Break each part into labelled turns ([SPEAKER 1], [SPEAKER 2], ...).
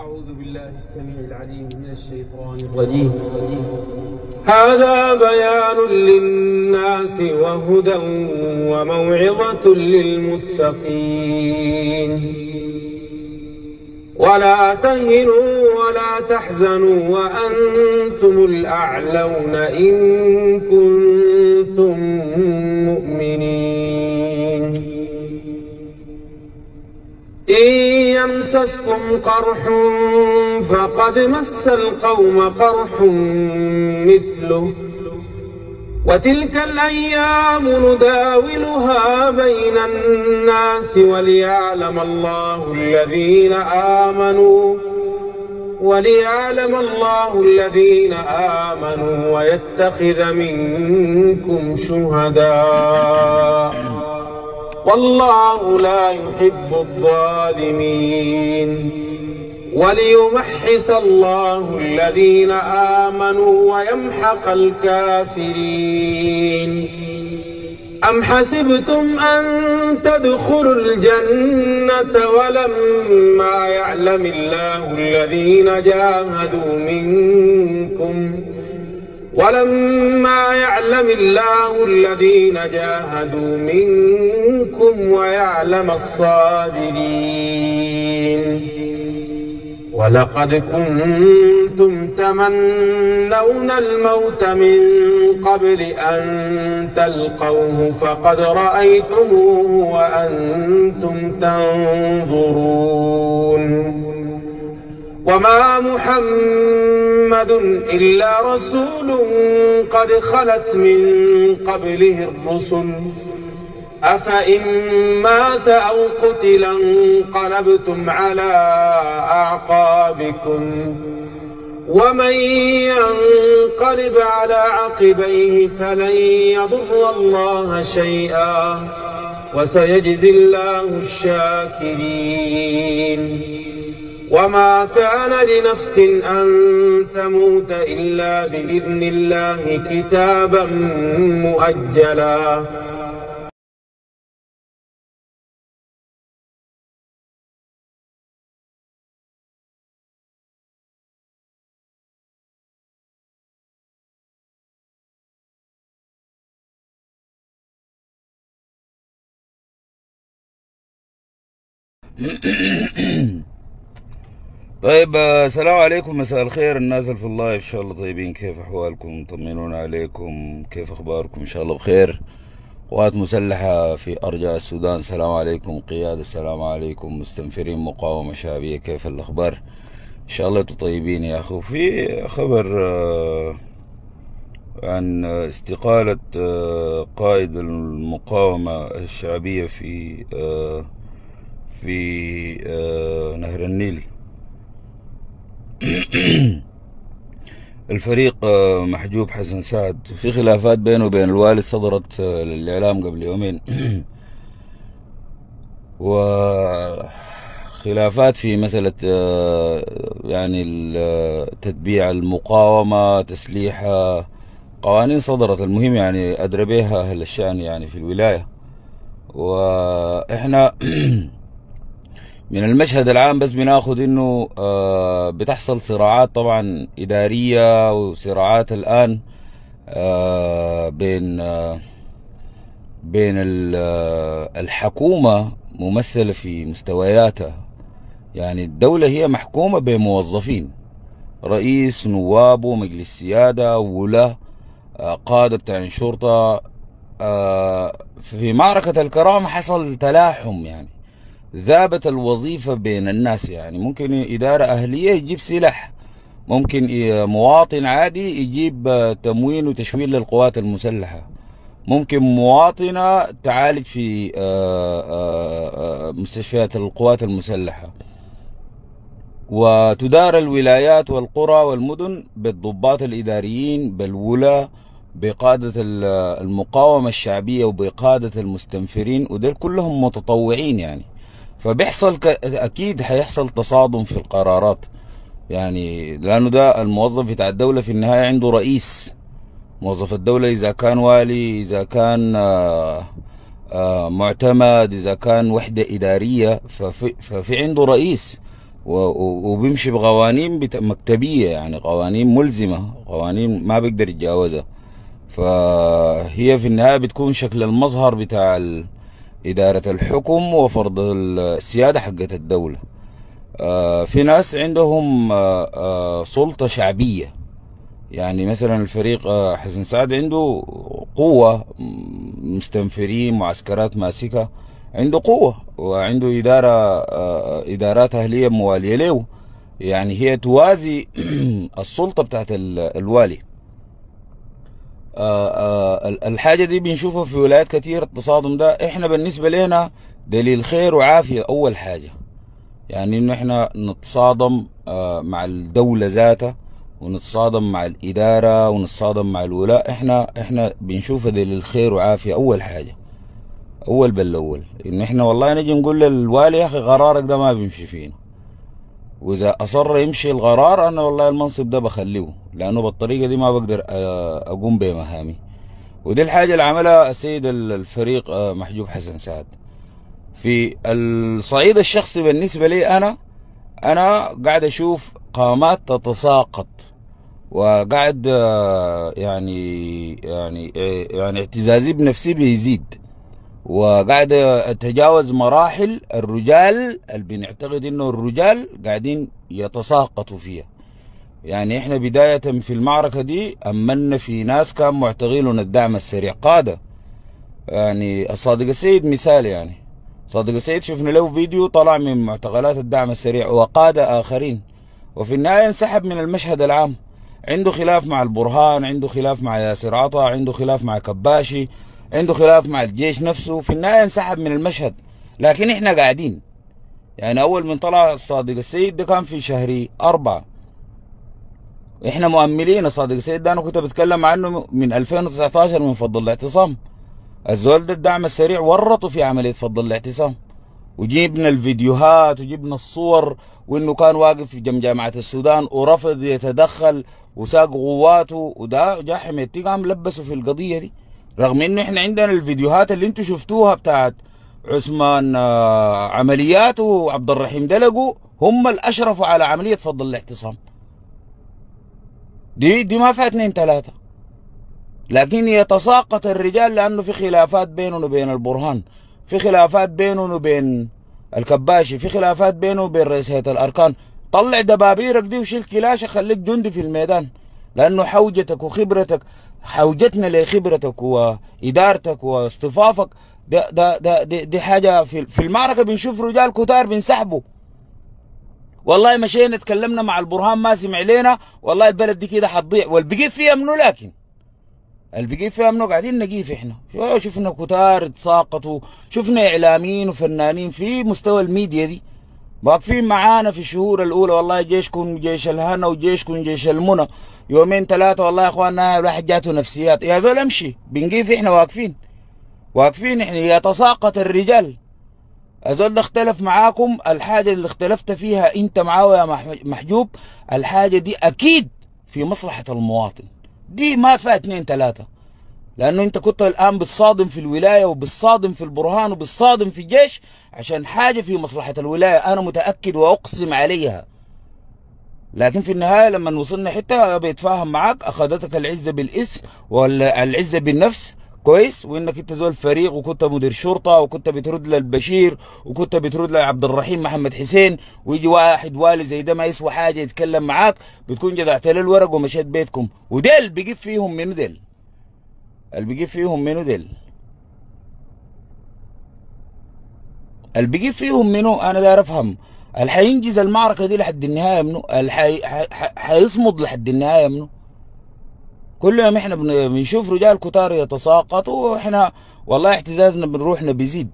[SPEAKER 1] أعوذ بالله السميع العليم من الشيطان الرجيم. هذا بيان للناس وهدى وموعظة للمتقين. ولا تهنوا ولا تحزنوا وأنتم الأعلون إن كنتم مؤمنين. إن يمسسكم قرح فقد مس القوم قرح مثله. وتلك الأيام نداولها بين الناس وليعلم الله الذين آمنوا وليعلم الله الذين آمنوا ويتخذ منكم شهداء. والله لا يحب الظالمين. وليمحص الله الذين آمنوا ويمحق الكافرين. أم حسبتم أن تدخلوا الجنة ولما يعلم الله الذين جاهدوا منكم ولما يعلم الله الذين جاهدوا منكم ويعلم الصابرين ولقد كنتم تمنون الموت من قبل أن تلقوه فقد رأيتموه وأنتم تنظرون وما محمد إلا رسول قد خلت من قبله الرسل. أفإن مات أو قتل انقلبتم على أعقابكم. ومن ينقلب على عقبيه فلن يضر الله شيئا. وسيجزي الله الشاكرين. وما كان لنفس أن تموت إلا بإذن الله كتابا مؤجلا.
[SPEAKER 2] طيب آه، السلام عليكم. مساء الخير. الناس في الله إن شاء الله طيبين. كيف أحوالكم؟ طمنونا عليكم. كيف أخباركم؟ إن شاء الله بخير. قوات مسلحة في أرجاء السودان. السلام عليكم. قيادة السلام عليكم. مستنفرين مقاومة شعبية. كيف الأخبار؟ إن شاء الله طيبين يا أخو. في خبر آه، عن استقالة آه، قائد المقاومة الشعبية في في نهر النيل. الفريق آه، محجوب حسن سعد. في خلافات بينه وبين الوالد صدرت آه، للإعلام قبل يومين. وخلافات في مسألة آه، يعني تتبيع المقاومة تسليحها قوانين صدرت. المهم يعني أدرى بها أهل الشأن يعني في الولاية. وإحنا من المشهد العام بس بناخد إنه آه، بتحصل صراعات طبعا إدارية وصراعات الآن آه، بين آه، بين ال- الحكومة ممثلة في مستوياتها. يعني الدولة هي محكومة بموظفين رئيس نواب مجلس سيادة ولاة آه، قادة بتاع شرطة في معركة الكرامة حصل تلاحم يعني. ذابت الوظيفة بين الناس يعني. ممكن إدارة أهلية يجيب سلاح. ممكن مواطن عادي يجيب آه، تموين وتشويل للقوات المسلحة. ممكن مواطنة تعالج في آه، آه، مستشفيات القوات المسلحة. وتدار الولايات والقرى والمدن بالضباط الإداريين بالولاة بقادة ال- المقاومة الشعبية وبقادة المستنفرين ودول كلهم متطوعين يعني. فبيحصل ك... أكيد هيحصل تصادم في القرارات. يعني لأنه ده الموظف بتاع الدولة في النهاية عنده رئيس. موظف الدولة إذا كان والي إذا كان آه، آه، معتمد إذا كان وحدة إدارية ففي, ففي عنده رئيس. وبيمشي بقوانين مكتبية يعني قوانين ملزمة قوانين ما بيقدر يتجاوزها. فهي في النهاية بتكون شكل المظهر بتاع إدارة الحكم وفرض السيادة حقت الدولة. آه، في ناس عندهم آه، آه، سلطة شعبية. يعني مثلا الفريق حسن سعد عنده قوة مستنفرين معسكرات ماسكة عنده قوة وعنده إدارة إدارات أهلية موالية له. يعني هي توازي السلطة بتاعت الوالي. الحاجة دي بنشوفها في ولايات كثير التصادم ده. إحنا بالنسبة لنا دليل خير وعافية أول حاجة. يعني إنه إحنا نتصادم آه، مع الدولة ذاتها ونتصادم مع الإدارة ونتصادم مع الولاء. إحنا إحنا بنشوف ده للخير وعافية أول حاجة. أول بالأول. إن إحنا والله نجي نقول للوالي يا أخي قرارك ده ما بيمشي فينا. وإذا أصر يمشي القرار أنا والله المنصب ده بخليه. لأنه بالطريقة دي ما بقدر آه، أقوم بمهامي. ودي الحاجة اللي عملها السيد الفريق آه، محجوب حسن سعد. في الصعيد الشخصي بالنسبة لي أنا أنا قاعد أشوف قامات تتساقط وقاعد آه، يعني يعني يعني اعتزازي بنفسي بيزيد. وقاعد أتجاوز مراحل الرجال اللي بنعتقد إنه الرجال قاعدين يتساقطوا فيها. يعني إحنا بداية في المعركة دي امنا في ناس كان معتقلون الدعم السريع. قادة. يعني الصادق السيد مثال يعني. صادق السيد شفنا له فيديو طلع من معتقلات الدعم السريع وقاد آخرين. وفي النهاية انسحب من المشهد العام. عنده خلاف مع البرهان عنده خلاف مع ياسر عطا عنده خلاف مع كباشي عنده خلاف مع الجيش نفسه. في النهاية انسحب من المشهد. لكن إحنا قاعدين. يعني أول من طلع الصادق السيد ده كان في شهر أربعة. إحنا مؤملين الصادق السيد ده أنا كنت بتكلم عنه من 2019 من فضل الاعتصام. الزول ده الدعم السريع ورطوا في عملية فضل الاعتصام. وجبنا الفيديوهات وجبنا الصور وإنه كان واقف في جنب جامعة السودان ورفض يتدخل وساق قواته وده جا حميتي قام لبسه في القضية دي. رغم إنه إحنا عندنا الفيديوهات اللي أنتم شفتوها بتاعت عثمان آه، عملياته وعبد الرحيم دلقوا هم الاشرفوا على عملية فضل الاعتصام. دي دي ما فيها اثنين ثلاثة. لكن يتساقط الرجال لأنه في خلافات بينه وبين البرهان في خلافات بينه وبين الكباشي في خلافات بينه وبين رئيس هيئة الأركان. طلع دبابيرك دي وشيل كلاشة خليك جندي في الميدان. لأنه حوجتك وخبرتك حوجتنا لخبرتك وإدارتك واصطفافك ده ده ده دي, دي حاجة في, في المعركة بنشوف رجال كتار بينسحبوا والله مشينا تكلمنا مع البرهان ما سمع لنا والله البلد دي كده حتضيع والبقيت فيها منه لكن؟ البقيت فيها منه قاعدين نقيف إحنا. شفنا كتار تساقطوا شفنا اعلاميين وفنانين في مستوى الميديا دي. واقفين معانا في الشهور الأولى والله جيشكم جيش الهنا وجيشكم جيش المنى. يومين ثلاثة والله يا اخواننا الواحد جاته نفسيات. يا زول امشي بنقيف إحنا واقفين. واقفين إحنا يتساقط الرجال. أزول اختلف معاكم. الحاجة اللي اختلفت فيها أنت معاه يا محجوب الحاجة دي أكيد في مصلحة المواطن. دي ما فيها اثنين ثلاثة. لأنه أنت كنت الآن بتصادم في الولاية وبتصادم في البرهان وبتصادم في الجيش عشان حاجة في مصلحة الولاية. أنا متأكد وأقسم عليها. لكن في النهاية لما وصلنا حتة بيتفاهم معك أخذتك العزة بالإسم والعزة بالنفس. كويس وإنك أنت زول فريق وكنت مدير شرطة وكنت بترد للبشير وكنت بترد لعبد الرحيم محمد حسين ويجي واحد والي زي ده ما يسوى حاجة يتكلم معاك بتكون جدعت له الورق ومشيت بيتكم. وديل بيجيب فيهم منو ديل؟ اللي بيجيب فيهم منو ديل؟ اللي بيجيب فيهم منو؟ أنا داير أفهم. اللي حينجز المعركة دي لحد النهاية منو؟ اللي حيصمد لحد النهاية منو؟ كل يوم إحنا بنشوف رجال كتار يتساقطوا وإحنا والله احتزازنا بنروحنا بيزيد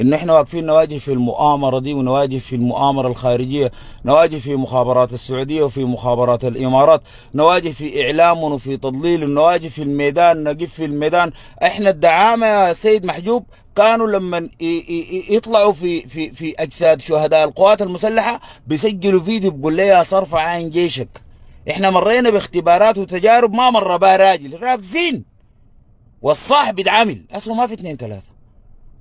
[SPEAKER 2] ان إحنا واقفين نواجه في المؤامرة دي ونواجه في المؤامرة الخارجية نواجه في مخابرات السعودية وفي مخابرات الإمارات نواجه في إعلام وفي تضليل نواجه في الميدان نقف في الميدان. إحنا الدعامة يا سيد محجوب كانوا لما يطلعوا في في في أجساد شهداء القوات المسلحة بيسجلوا فيديو بيقول لي يا صرف عين جيشك. إحنا مرينا باختبارات وتجارب ما مر بها راجل راكزين. والصاحب يتعامل. أصله ما في اثنين ثلاثة.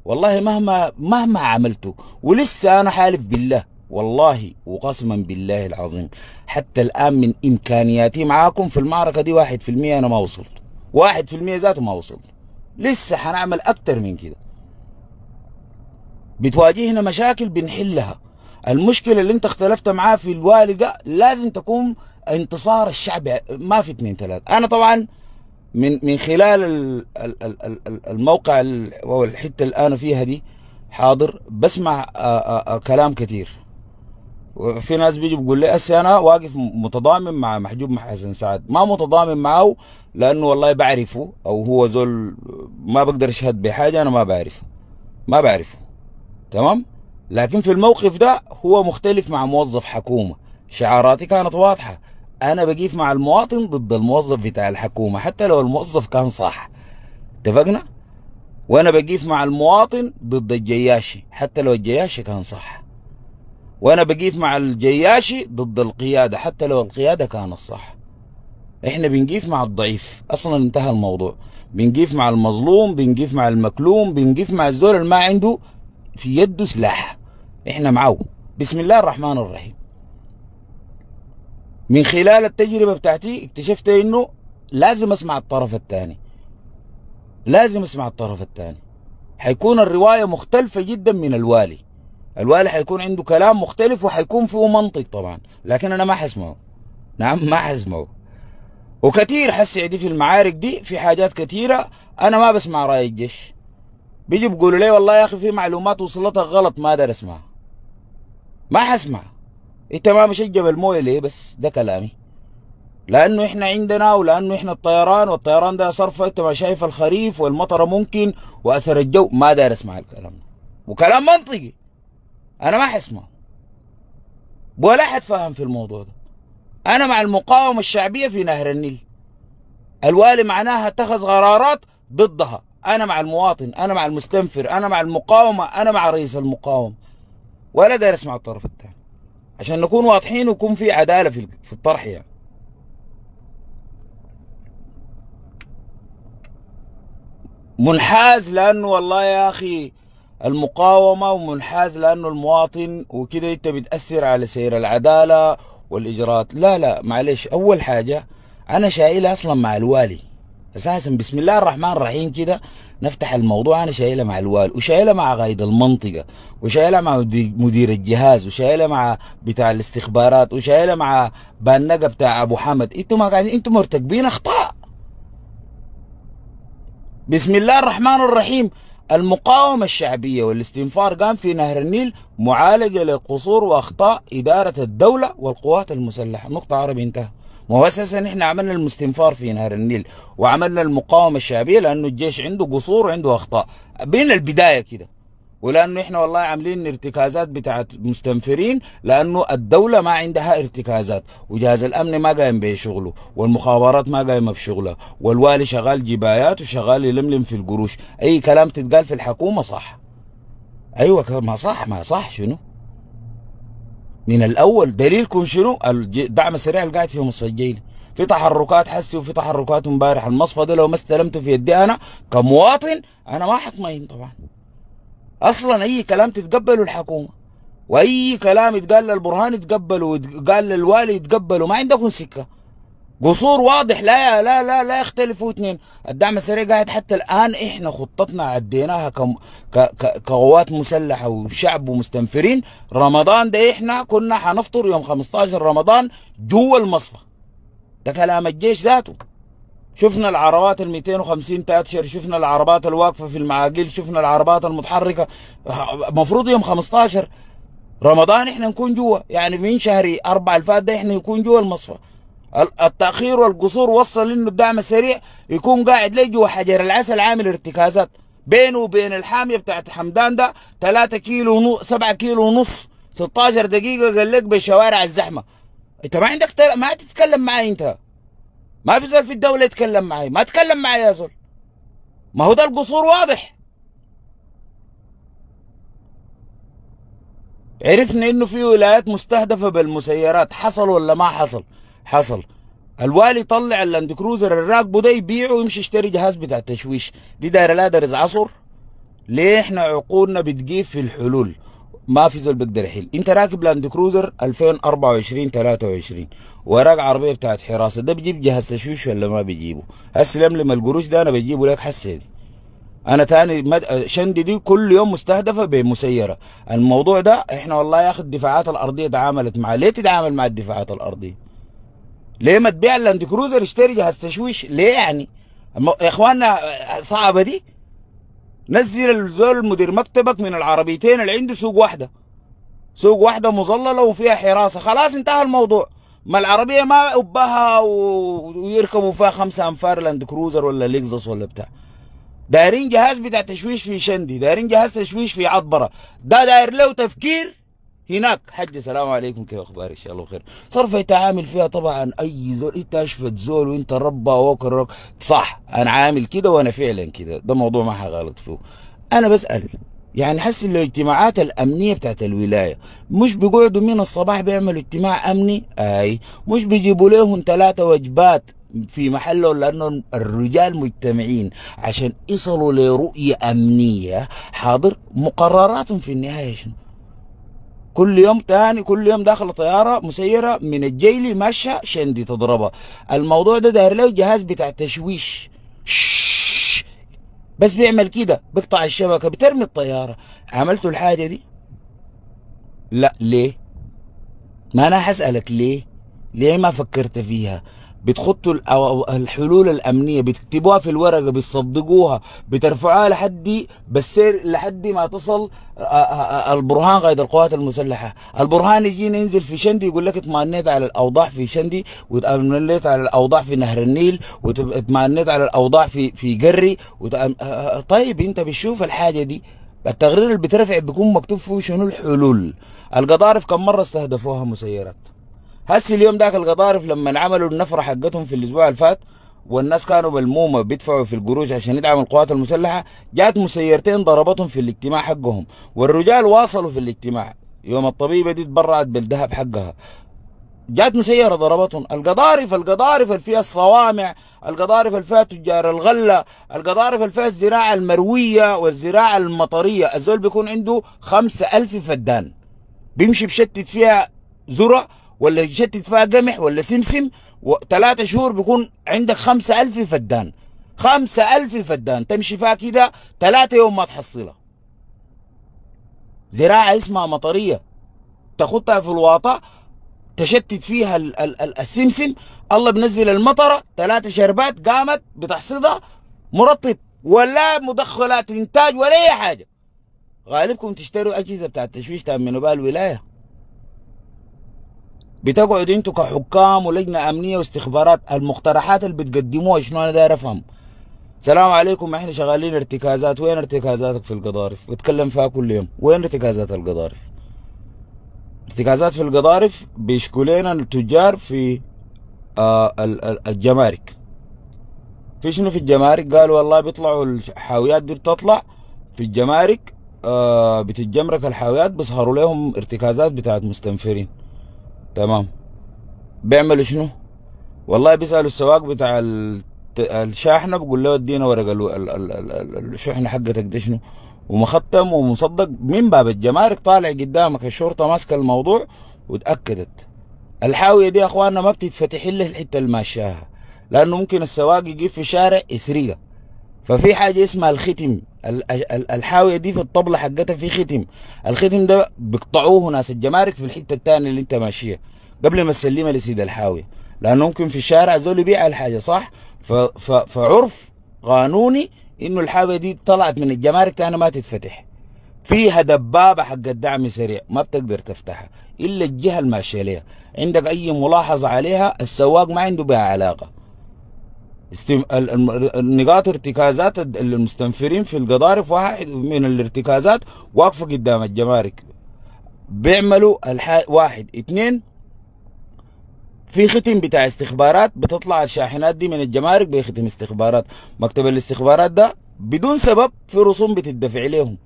[SPEAKER 2] والله مهما مهما عملته ولسه أنا حالف بالله. والله وقسما بالله العظيم حتى الآن من إمكانياتي معاكم في المعركة دي واحد في المية أنا ما وصلت. واحد في المية ذاته ما وصلت. لسه حنعمل أكتر من كده. بتواجهنا مشاكل بنحلها. المشكلة اللي انت اختلفت معاه في الوالي ده لازم تكون انتصار الشعب ما في اثنين ثلاثة. أنا طبعا من من خلال الموقع أو الحتة اللي أنا فيها دي حاضر بسمع كلام كثير وفي ناس بيجي بيقول لي أسي أنا واقف متضامن مع محجوب حسن سعد. ما متضامن معه لأنه والله بعرفه أو هو زول ما بقدر أشهد بحاجة أنا ما بعرفه. ما بعرفه. تمام؟ لكن في الموقف ده هو مختلف مع موظف حكومة. شعاراتي كانت واضحة. أنا بقيف مع المواطن ضد الموظف بتاع الحكومة حتى لو الموظف كان صح. اتفقنا؟ وأنا بقيف مع المواطن ضد الجياشي حتى لو الجياشي كان صح. وأنا بقيف مع الجياشي ضد القيادة حتى لو القيادة كانت صح. إحنا بنقيف مع الضعيف. أصلا انتهى الموضوع. بنقيف مع المظلوم بنقيف مع المكلوم بنقيف مع الزول اللي ما عنده في يده سلاح. إحنا معه. بسم الله الرحمن الرحيم. من خلال التجربة بتاعتي اكتشفت إنه لازم أسمع الطرف الثاني. لازم أسمع الطرف الثاني. حيكون الرواية مختلفة جدا من الوالي. الوالي حيكون عنده كلام مختلف وحيكون فيه منطق طبعا لكن أنا ما حسمعه. نعم ما حسمعه. وكثير حسي دي في المعارك دي في حاجات كثيرة أنا ما بسمع رأي الجيش. بيجي بيقولوا لي والله يا أخي في معلومات وصلتك غلط ما أقدر أسمعها. ما حسمع انت ما مشيت جبل مويه ليه بس؟ ده كلامي. لأنه إحنا عندنا ولأنه إحنا الطيران والطيران ده صرفه انت ما شايف الخريف والمطره ممكن وأثر الجو ما داير اسمع الكلام ده. وكلام منطقي. أنا ما حسمع ولا حد فاهم في الموضوع ده. أنا مع المقاومة الشعبية في نهر النيل. الوالي معناها اتخذ قرارات ضدها. أنا مع المواطن أنا مع المستنفر أنا مع المقاومة أنا مع رئيس المقاومة. ولا داير اسمع الطرف الثاني عشان نكون واضحين ويكون في عدالة في في الطرح يعني. منحاز لأنه والله يا أخي المقاومة ومنحاز لأنه المواطن وكده أنت بتأثر على سير العدالة والإجراءات. لا لا معلش أول حاجة أنا شايلها أصلا مع الوالي. أساسا بسم الله الرحمن الرحيم كده نفتح الموضوع أنا شايلها مع الوالي وشايلها مع قائد المنطقة وشايلها مع مدير الجهاز وشايلها مع بتاع الاستخبارات وشايلها مع بانقه بتاع أبو حمد. أنتوا ما قاعدين أنتوا مرتكبين أخطاء. بسم الله الرحمن الرحيم. المقاومة الشعبية والاستنفار قام في نهر النيل معالجة لقصور وأخطاء إدارة الدولة والقوات المسلحة. نقطة عربي انتهى. ما هو أساسا إحنا عملنا المستنفار في نهر النيل وعملنا المقاومة الشعبية لأنه الجيش عنده قصور وعنده أخطاء. بين البداية كده ولأنه إحنا والله عاملين ارتكازات بتاعت مستنفرين لأنه الدولة ما عندها ارتكازات وجهاز الأمن ما قايم بشغله والمخابرات ما قايمة بشغلها والوالي شغال جبايات وشغال يلملم في القروش. أي كلام تتقال في الحكومة صح. أيوه ما صح ما صح شنو؟ من الأول دليلكم شنو الدعم السريع اللي قاعد في مصفى الجيل في تحركات حسي وفي تحركات امبارح المصفى ده لو ما استلمته في يدي أنا كمواطن أنا ما حطمئن طبعا. أصلا أي كلام تتقبله الحكومة وأي كلام يتقال للبرهان يتقبله ويتقال للوالي يتقبله ما عندكم سكة. قصور واضح لا لا لا لا يختلفوا اثنين الدعم السريع قاعد حتى الآن إحنا خطتنا عديناها كم كقوات مسلحة وشعب ومستنفرين. رمضان ده إحنا كنا حنفطر يوم 15 رمضان جوا المصفى. ده كلام الجيش ذاته. شفنا العربات ال 250 تاتشر شفنا العربات الواقفة في المعاقيل شفنا العربات المتحركة. المفروض يوم 15 رمضان إحنا نكون جوا. يعني من شهر 4 الفات ده إحنا نكون جوا المصفى. التأخير والقصور وصل إنه الدعم السريع يكون قاعد لي جوا حجر العسل عامل ارتكازات. بينه وبين الحامية بتاعت حمدان ده 3 كيلو ونص 7 كيلو ونص 16 دقيقة قال لك بشوارع الزحمة. انت ما عندك تل... ما تتكلم معي انت. ما في زول في الدولة يتكلم معي ما تكلم معي يا زول. ما هو ده القصور واضح. عرفنا إنه في ولايات مستهدفة بالمسيرات حصل ولا ما حصل. حصل. الوالي طلع اللاند كروزر الراكبه ده يبيعه ويمشي يشتري جهاز بتاع التشويش. دي دايرة ليها درس عصر. ليه إحنا عقولنا بتجيب في الحلول؟ ما في زول بيقدر يحل. انت راكب لاند كروزر 2024 23 وراك عربية بتاعت حراسة. ده بيجيب جهاز تشويش ولا ما بيجيبه؟ هسه لملم القروش ده أنا بجيبه لك حسه دي أنا تاني مد... شندي دي كل يوم مستهدفة بمسيرة. الموضوع ده إحنا والله يا أخي الدفاعات الأرضية تعاملت معاه ليه تتعامل مع الدفاعات الأرضية؟ ليه ما تبيع اللاند كروزر اشتري جهاز تشويش؟ ليه يعني. يا إخواننا صعبة دي. نزل الزول مدير مكتبك من العربيتين اللي عنده سوق واحدة. سوق واحدة مظللة وفيها حراسة. خلاص انتهى الموضوع. ما العربية ما أبها و... ويركبوا فيها خمسة أنفار لاند كروزر ولا ليكزس ولا بتاع. دايرين جهاز بتاع تشويش في شندي دايرين جهاز تشويش في عطبرة. ده داير له تفكير هناك. حج السلام عليكم. كيف أخبارك؟ إن شاء الله بخير. صرف يتعامل فيها طبعا. أي زول انت اشفت زول وإنت ربا وكر صح أنا عامل كده وأنا فعلا كده. ده موضوع ما غلط فيه. أنا بسأل يعني حس الاجتماعات الأمنية بتاعت الولاية مش بيقعدوا من الصباح بيعملوا اجتماع أمني؟ أي. مش بيجيبوا لهم ثلاثة وجبات في محله لأنه الرجال مجتمعين عشان يصلوا لرؤية أمنية. حاضر؟ مقرراتهم في النهاية شنو؟ كل يوم تاني كل يوم داخل طيارة مسيرة من الجيلي ماشية شندي تضربها الموضوع ده داير له جهاز بتاع تشويش. بس بيعمل كده بيقطع الشبكة بترمي الطيارة. عملتوا الحاجة دي؟ لا ليه؟ ما أنا حسألك ليه؟ ليه ما فكرت فيها؟ بتخطوا الحلول الأمنية بتكتبوها في الورقة بتصدقوها بترفعوها لحد بالسير لحد ما تصل البرهان قائد القوات المسلحة. البرهان يجي ينزل في شندي يقول لك اطمئنيت على الأوضاع في شندي واطمئنيت على الأوضاع في نهر النيل واطمئنيت على الأوضاع في في قري طيب انت بتشوف الحاجة دي؟ التقرير اللي بترفع بيكون مكتوب فيه شنو الحلول؟ القضارف كم مرة استهدفوها مسيرات؟ هسي اليوم ذاك القضارف لما عملوا النفرة حقتهم في الأسبوع اللي فات والناس كانوا ملمومة بيدفعوا في القروش عشان يدعموا القوات المسلحة جات مسيرتين ضربتهم في الاجتماع حقهم والرجال واصلوا في الاجتماع. يوم الطبيبة دي تبرعت بالذهب حقها. جات مسيرة ضربتهم. القضارف القضارف اللي فيها الصوامع القضارف اللي فيها تجار الغلة القضارف اللي فيها الزراعة المروية والزراعة المطرية. الزول بيكون عنده خمسة ألف فدان. بيمشي بشتت فيها ذرة ولا يشتت فيها قمح ولا سمسم وثلاثة شهور بيكون عندك خمسة ألف فدان. خمسة ألف فدان. تمشي فيها كده ثلاثة يوم ما تحصلها. زراعة اسمها مطرية. تخطها في الواطة تشتت فيها ال ال ال السمسم. الله بنزل المطرة ثلاثة شربات قامت بتحصدها مرطب. ولا مدخلات إنتاج ولا أي حاجة. غالبكم تشتروا أجهزة بتاعت تشويش تأمنوا بها الولاية. بتقعد أنتوا كحكام ولجنة أمنية واستخبارات المقترحات اللي بتقدموها شنو أنا داير أفهم؟ السلام عليكم إحنا شغالين ارتكازات. وين ارتكازاتك في القضارف؟ بتكلم فيها كل يوم. وين ارتكازات القضارف؟ ارتكازات في القضارف بيشكوا لنا التجار في آه الجمارك. في شنو في الجمارك؟ قالوا والله بيطلعوا الحاويات دي بتطلع في الجمارك آه بتتجمرك الحاويات بيظهروا لهم ارتكازات بتاعت مستنفرين. تمام. بيعملوا شنو؟ والله بيسألوا السواق بتاع الشاحنة بقول له ادينا ورق الشحنة حقتك دي شنو؟ ومختم ومصدق من باب الجمارك طالع قدامك الشرطة ماسكه الموضوع وتأكدت. الحاوية دي يا أخواننا ما بتتفتح إلا الحتة اللي ماشاها لأنه ممكن السواق يجيب في شارع يسرقها ففي حاجة اسمها الختم. الحاوية دي في الطبلة حقتها في ختم. الختم ده بيقطعوه ناس الجمارك في الحتة الثانية اللي انت ماشيها. قبل ما تسلمها لسيد الحاوية. لأنه ممكن في الشارع زول يبيع الحاجة صح؟ فعرف قانوني إنه الحاوية دي طلعت من الجمارك تاني ما تتفتح. فيها دبابة حق الدعم سريع ما بتقدر تفتحها. إلا الجهة الماشية ليها. عندك أي ملاحظة عليها؟ السواق ما عنده بها علاقة. استم... النقاط ارتكازات المستنفرين في القضارف واحد من الارتكازات واقفة قدام الجمارك. بيعملوا الح... واحد اثنين في ختم بتاع استخبارات بتطلع الشاحنات دي من الجمارك بختم استخبارات. مكتب الاستخبارات ده بدون سبب في رسوم بتدفع لهم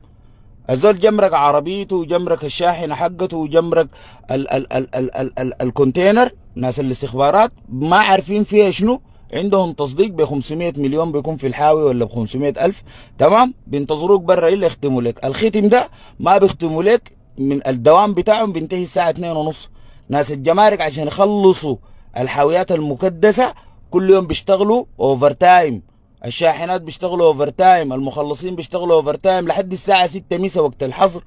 [SPEAKER 2] الزول جمرك عربيته وجمرك الشاحنة حقته وجمرك ال ال ال ال ال ال الكونتينر ناس الاستخبارات ما عارفين فيها شنو. عندهم تصديق ب 500 مليون بيكون في الحاوي ولا ب 500 ألف. تمام؟ بينتظروك برا إلا يختموا لك؟ الختم ده ما بيختموا لك من الدوام بتاعهم بينتهي الساعة 2 ونص. ناس الجمارك عشان يخلصوا الحاويات المكدسه كل يوم بيشتغلوا overtime الشاحنات بيشتغلوا overtime المخلصين بيشتغلوا overtime لحد الساعة 6 مسا وقت الحظر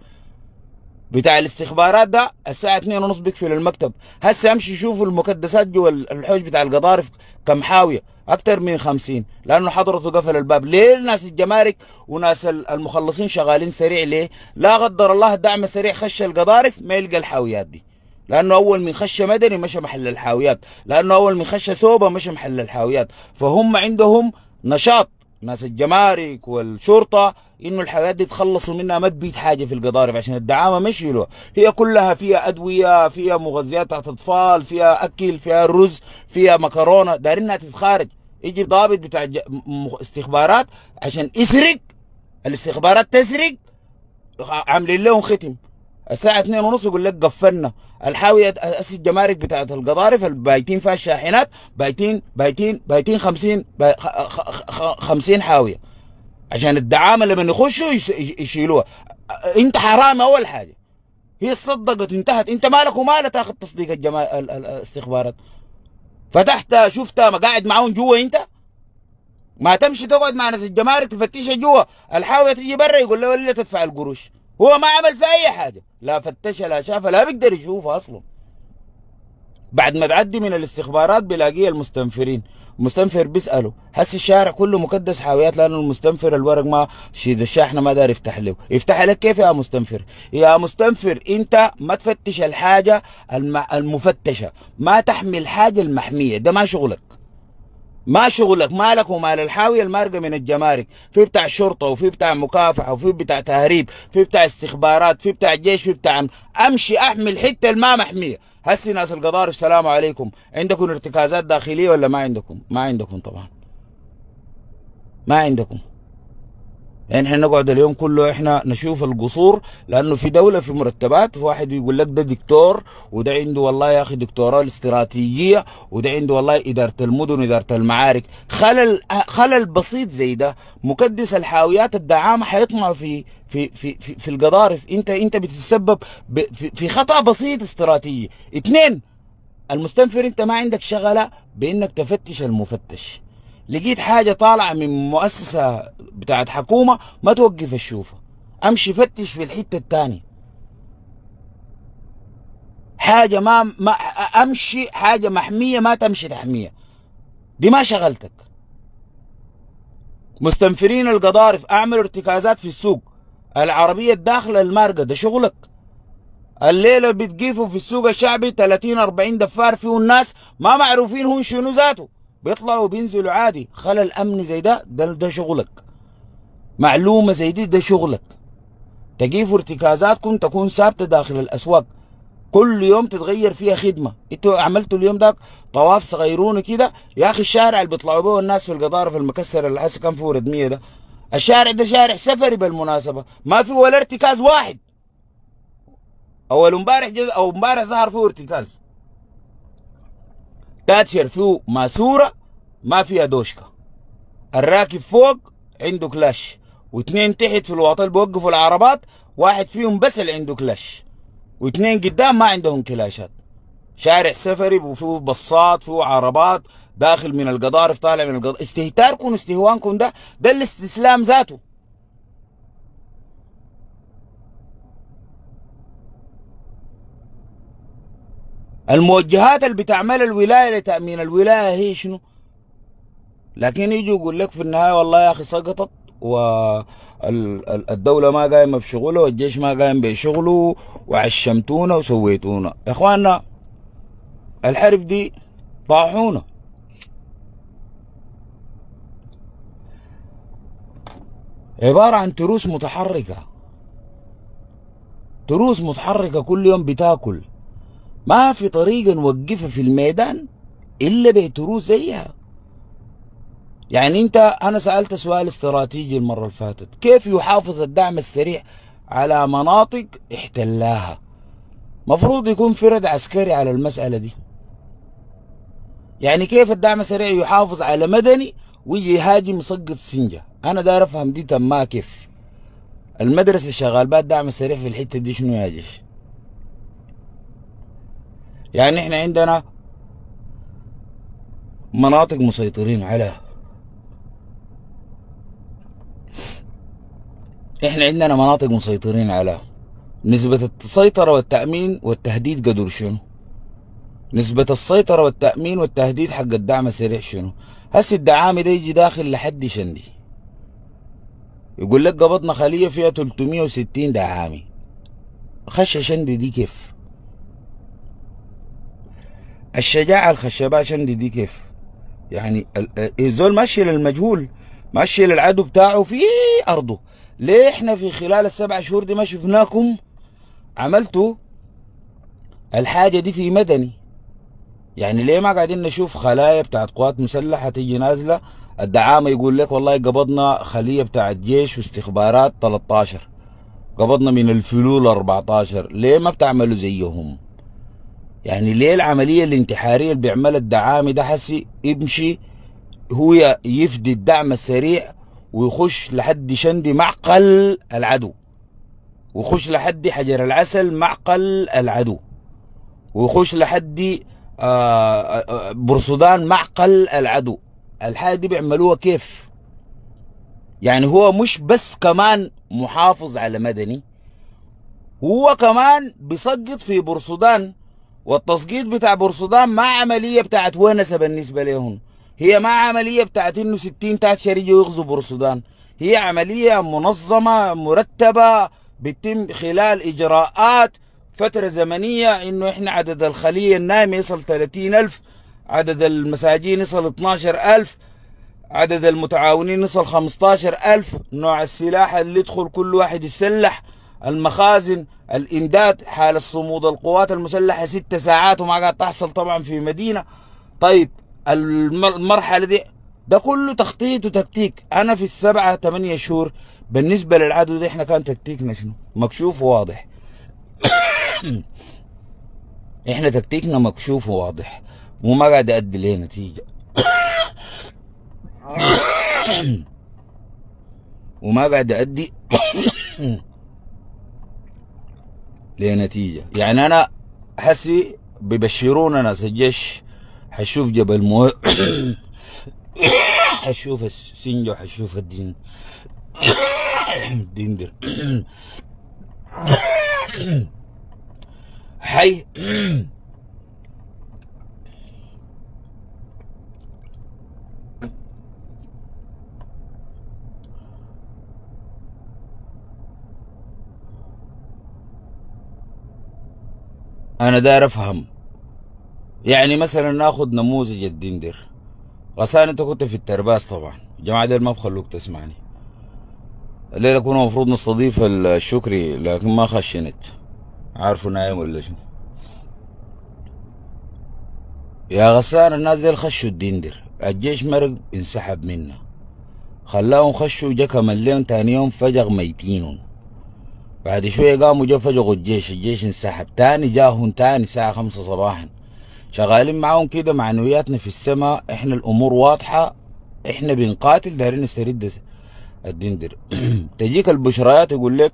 [SPEAKER 2] بتاع الاستخبارات ده الساعة 2 ونص بيقفل المكتب. هسه امشي شوفوا المكدسات جوا الحوش بتاع القضارف كم حاوية؟ أكتر من 50 لأنه حضرته قفل الباب. ليه ناس الجمارك وناس المخلصين شغالين سريع ليه؟ لا قدر الله الدعم السريع خش القضارف ما يلقى الحاويات دي. لأنه أول من خش مدني مشى محل الحاويات. لأنه أول من خش سوبا مشى محل الحاويات. فهم عندهم نشاط. ناس الجمارك والشرطة إنه الحاجات دي تخلصوا منها ما تبيت حاجة في القضارف عشان الدعامة ما يشيلوها هي كلها فيها أدوية فيها مغذيات بتاعت أطفال فيها أكل فيها رز فيها مكرونة. دارينها تتخارج. يجي ضابط بتاع استخبارات عشان يسرق. الاستخبارات تسرق عاملين لهم ختم. الساعة 2 ونص يقول لك قفلنا. الحاوية أسس الجمارك بتاعت القضارف البايتين فيها الشاحنات بايتين بايتين بايتين 50 50 حاوية. عشان الدعامة لما يخشوا يشيلوها. انت حرام أول حاجة. هي صدقت انتهت انت مالك ومالها تاخذ تصديق الجما... الاستخبارات. فتحت شفتها ما قاعد معاهم جوا انت؟ ما تمشي تقعد مع ناس الجمارك تفتشها جوا. الحاوية تجي برا يقول له ولا تدفع القروش. هو ما عمل في أي حاجة. لا فتشها لا شافها لا بيقدر يشوفها أصلا. بعد ما تعدي من الاستخبارات بيلاقيه المستنفرين. المستنفر بيسأله هسه الشارع كله مكدس حاويات لأنه المستنفر الورق ما شيد الشاحنه ما دار يفتح له. يفتح لك كيف يا مستنفر؟ يا مستنفر أنت ما تفتش الحاجة المفتشة. ما تحمي الحاجة المحمية. ده ما شغلك. ما شغلك مالك ومال الحاوية المارقة من الجمارك. في بتاع شرطة وفي بتاع مكافحة وفي بتاع تهريب في بتاع استخبارات في بتاع جيش في بتاع أمشي احمي الحتة الما محمية. هسي ناس القضارف السلام عليكم. عندكم ارتكازات داخلية ولا ما عندكم؟ ما عندكم طبعا. ما عندكم. يعني إحنا نقعد اليوم كله إحنا نشوف القصور لأنه في دولة في مرتبات واحد يقول لك ده دكتور وده عنده والله يا أخي دكتوراه الاستراتيجية وده عنده والله إدارة المدن اداره المعارك. خلل خلل بسيط زي ده مكدس الحاويات الدعامة حيطمع في في في في, في القضارف. انت انت بتتسبب في, في خطأ بسيط استراتيجي. اثنين المستنفر انت ما عندك شغلة بإنك تفتش المفتش. لقيت حاجة طالعة من مؤسسة بتاعت حكومة ما توقف الشوفة أمشي فتش في الحتة الثانية حاجة ما, ما أمشي حاجة محمية ما تمشي تحمية دي ما شغلتك. مستنفرين القضارف اعملوا ارتكازات في السوق. العربية الداخلة المارقة ده شغلك. الليلة بتقيفوا في السوق الشعبي 30 40 دفار فيه الناس ما معروفين هم شنو ذاته بيطلعوا وبينزلوا عادي. خلل امني زي ده ده, ده شغلك. معلومة زي دي ده شغلك. تقيفوا ارتكازاتكم تكون ثابتة داخل الأسواق. كل يوم تتغير فيها خدمة. أنتوا عملتوا اليوم ده طواف صغيرون كده. يا أخي الشارع اللي بيطلعوا به الناس في القضارف المكسرة اللي هسه كان فيه ردمية ده. الشارع ده شارع سفري بالمناسبة. ما في ولا ارتكاز واحد. أول امبارح أو امبارح ظهر فيه ارتكاز. تاتشر فيه ماسورة ما فيها دوشكا الراكب فوق عنده كلاش واثنين تحت في الواطل بيوقفوا العربات واحد فيهم بس اللي عنده كلاش واثنين قدام ما عندهم كلاشات. شارع سفري وفيه بصات فيه عربات داخل من القضارف طالع من القضارف استهتاركم استهوانكم ده ده الاستسلام ذاته. الموجهات اللي بتعمل الولاية لتامين الولاية هي شنو؟ لكن يجي يقول لك في النهاية والله يا أخي سقطت والدولة ما قايمة بشغله والجيش ما قايم بشغله وعشمتونا وسويتونا. يا إخواننا الحرب دي طاحونا. عبارة عن تروس متحركة. تروس متحركة كل يوم بتاكل. ما في طريقة نوقفها في الميدان إلا بتروس زيها. يعني أنت أنا سألت سؤال استراتيجي المرة اللي فاتت. كيف يحافظ الدعم السريع على مناطق احتلاها؟ مفروض يكون في رد عسكري على المسألة دي. يعني كيف الدعم السريع يحافظ على مدني ويجي يهاجم يسقط سنجة؟ أنا داير أفهم دي ما كيف. المدرسة شغال بها الدعم السريع في الحتة دي شنو يا جيش؟ يعني إحنا عندنا مناطق مسيطرين عليها. إحنا عندنا مناطق مسيطرين عليها. نسبة السيطرة والتأمين والتهديد قدر شنو؟ نسبة السيطرة والتأمين والتهديد حق الدعم السريع شنو؟ هسي الدعامي ده يجي داخل لحد شندي يقول لك قبضنا خلية فيها 360 دعامي خش شندي دي كيف؟ الشجاعة الخشباء شندي دي كيف. يعني الزول ماشي للمجهول ماشي للعدو بتاعه في أرضه. ليه إحنا في خلال السبع شهور دي ما شفناكم؟ عملتوا الحاجة دي في مدني. يعني ليه ما قاعدين نشوف خلايا بتاعت قوات مسلحة تيجي نازلة؟ الدعامة يقول لك والله قبضنا خلية بتاعت جيش واستخبارات 13 قبضنا من الفلول 14 ليه ما بتعملوا زيهم؟ يعني ليه العملية الانتحارية اللي بيعملها الدعامي ده حسي يمشي هو يفدي الدعم السريع ويخش لحد شندي معقل العدو. ويخش لحد حجر العسل معقل العدو. ويخش لحد برصدان معقل العدو. الحاجة دي بيعملوها كيف؟ يعني هو مش بس كمان محافظ على مدني هو كمان بيسقط في برصدان والتسقيط بتاع برصدان ما عملية بتاعت ونسة بالنسبة لهم هي ما عملية بتاعت إنه 60 تات شريجة يغزوا برصدان هي عملية منظمة مرتبة بتتم خلال إجراءات فترة زمنية إنه إحنا عدد الخلية النايمة يصل 30 ألف عدد المساجين يصل 12 ألف عدد المتعاونين يصل 15 ألف. نوع السلاح اللي يدخل كل واحد يسلح. المخازن الإمداد حال الصمود القوات المسلحة ست ساعات وما قاعد تحصل طبعا في مدينة. طيب المرحلة دي ده كله تخطيط وتكتيك. أنا في السبعة ثمانية شهور بالنسبة للعدو ده إحنا كان تكتيكنا شنو مكشوف وواضح. إحنا تكتيكنا مكشوف وواضح. وما قاعد يؤدي ليه نتيجة. وما قاعد يؤدي. لنتيجة يعني أنا حسي بيبشرونا ناس الجيش حشوف جبل مو حشوف السنجة وحشوف الدين. الدندر حي. أنا داير أفهم. يعني مثلا ناخذ نموذج الدندر غسان أنت كنت في الترباس طبعا. الجماعه ديل ما بخلوك تسمعني. الليلة كنا المفروض نستضيف الشكري لكن ما خشنت عارفه نايم ولا شنو؟ يا غسان الناس ديل خشوا الدندر الجيش مرق انسحب منا. خلاهم خشوا جا لهم تاني يوم فجغ ميتين بعد شوية قاموا جو الجيش الجيش انسحب. تاني جاهم تاني الساعة خمسة صباحا. شغالين معاهم كده معنوياتنا في السماء. إحنا الأمور واضحة. إحنا بنقاتل دايرين نسترد الدندر تجيك البشريات يقول لك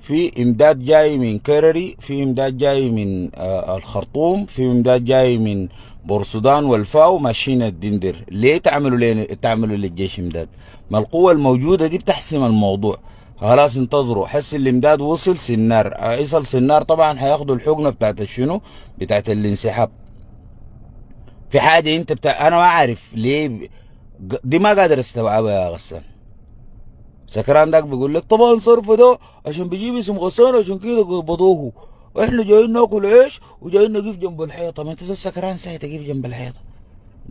[SPEAKER 2] في إمداد جاي من كرري في إمداد جاي من آه الخرطوم في إمداد جاي من بورسودان والفاو ماشيين الدندر ليه تعملوا ليه تعملوا للجيش إمداد؟ ما القوة الموجودة دي بتحسم الموضوع. خلاص انتظروا. حس الإمداد وصل سنار. يصل سنار طبعا هياخدوا الحقنة بتاعت الشنو بتاعت الانسحاب. في حاجة انت بتاع أنا ما اعرف ليه دي ما قادر استوعبها يا غسان. سكران داك بيقول لك طبعا صرف ده عشان بيجيب اسم غسان عشان كده قبضوه وإحنا جايين ناكل عيش وجايين نقف جنب الحيطة. ما انت سكران ساعه تقف جنب الحيطة.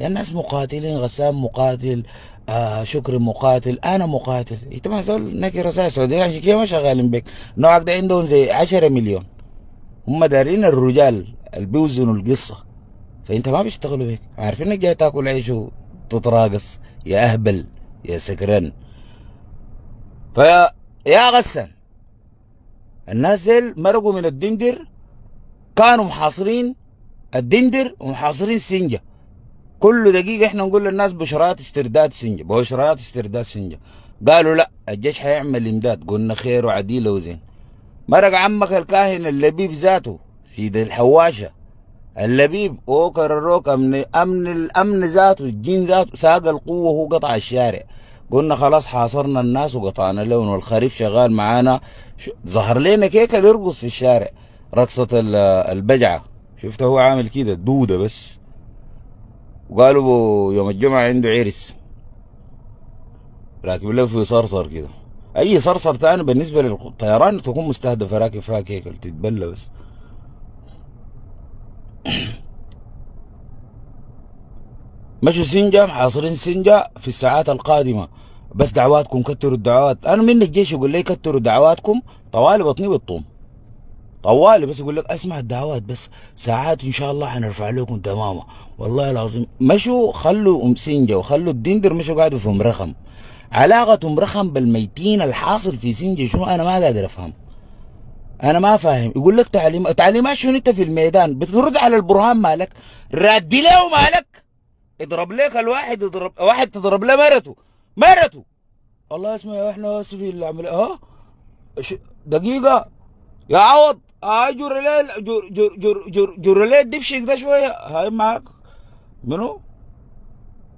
[SPEAKER 2] الناس مقاتلين غسان مقاتل آه شكري مقاتل أنا مقاتل. انت ما زال ناكي رسائل عشان كده ما شغالين بك. نوعك ده عندهم زي 10 مليون. هم دارين الرجال اللي بيوزنوا القصة. فأنت ما بيشتغلوا بك. عارفين إنك جاي تاكل عيش وتتراقص. يا أهبل يا سكران فيا يا غسان. الناس ديل مرقوا من الدندر كانوا محاصرين الدندر ومحاصرين سنجة كل دقيقة إحنا نقول للناس بشرات استرداد سنجة بشرات استرداد سنجة. قالوا لا الجيش حيعمل إمداد قلنا خير وعديله وزين. مرق عمك الكاهن اللبيب ذاته سيد الحواشة. اللبيب أوكر الروك أمن أمن الأمن ذاته الجين ذاته ساق القوة وهو قطع الشارع. قلنا خلاص حاصرنا الناس وقطعنا لهم والخريف شغال معانا. ظهر لنا كيكة يرقص في الشارع. رقصة البجعة. شفته هو عامل كده دودة بس. وقالوا يوم الجمعة عنده عرس. راكب له في صرصر كده. أي صرصر تاني بالنسبة للطيران تكون مستهدفة راكب فيها كيكل تتبلى بس. مشوا سنجا محاصرين سنجا في الساعات القادمة. بس دعواتكم كتروا الدعوات. أنا من الجيش يقول لي كتروا دعواتكم طوالي بطني بالطوم طوالي بس يقول لك اسمع الدعوات بس ساعات إن شاء الله حنرفع لكم تماما. والله العظيم مشوا خلوا أم سنجا وخلوا الدندر مشوا قاعدوا في مرخم علاقة مرخم بالميتين الحاصل في سنجا شنو؟ أنا ما قادر أفهم. أنا ما فاهم. يقول لك تعليم تعليمات شنو؟ أنت في الميدان بترد على البرهان مالك رد له مالك. اضرب لك الواحد اضرب واحد تضرب له مرته. مرته. والله اسمع إحنا في العملية ها؟ دقيقة. يا عوض. هاي جر ليل جر جر جر جر, ليل دبشك ده شوية. هاي معك منو؟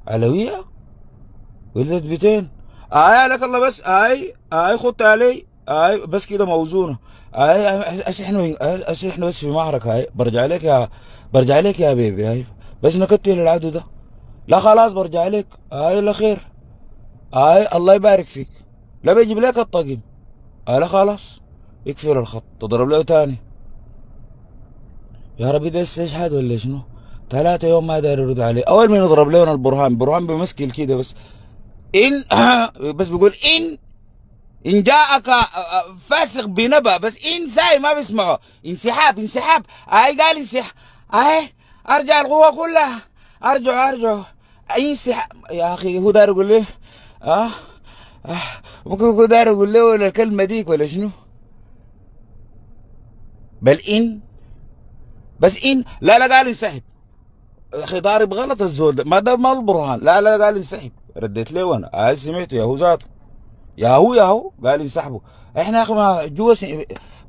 [SPEAKER 2] علوية؟ ولدت بيتين. هاي لك الله بس. هاي هاي خدت علي. هاي بس كده موزونة. هسه إحنا إحنا بس في معركة هاي. برجع لك يا برجع لك يا بيبي هاي. بس نكتل العدو ده. لا خلاص برجع لك. هاي لا خير. هاي الله يبارك فيك. لا بيجيب لك الطقم هاي لا خلاص. يكفر الخط تضرب له تاني. يا ربي ده استشهاد ولا شنو؟ ثلاثة يوم ما داير يرد عليه. أول ما يضرب لنا البرهان برهان بمسكل كده بس. إن بس بيقول إن إن جاءك فاسق بنبأ بس إن ساي ما بيسمعه. انسحاب انسحاب. اي قال انسحاب اي أرجع القوة كلها. أرجع أرجع. انسحاب. يا أخي هو داير يقول لي آه, آه. ممكن يكون داير يقول له ولا الكلمة ديك ولا شنو؟ بل إن بس إن لا لا قال انسحب أخي ضارب غلط الزول. ما ده ما البرهان. لا لا قال انسحب رديت له أنا. هاي سمعته يا هو ذاته. يا هو يا هو قال انسحبوا إحنا يا أخي ما جوا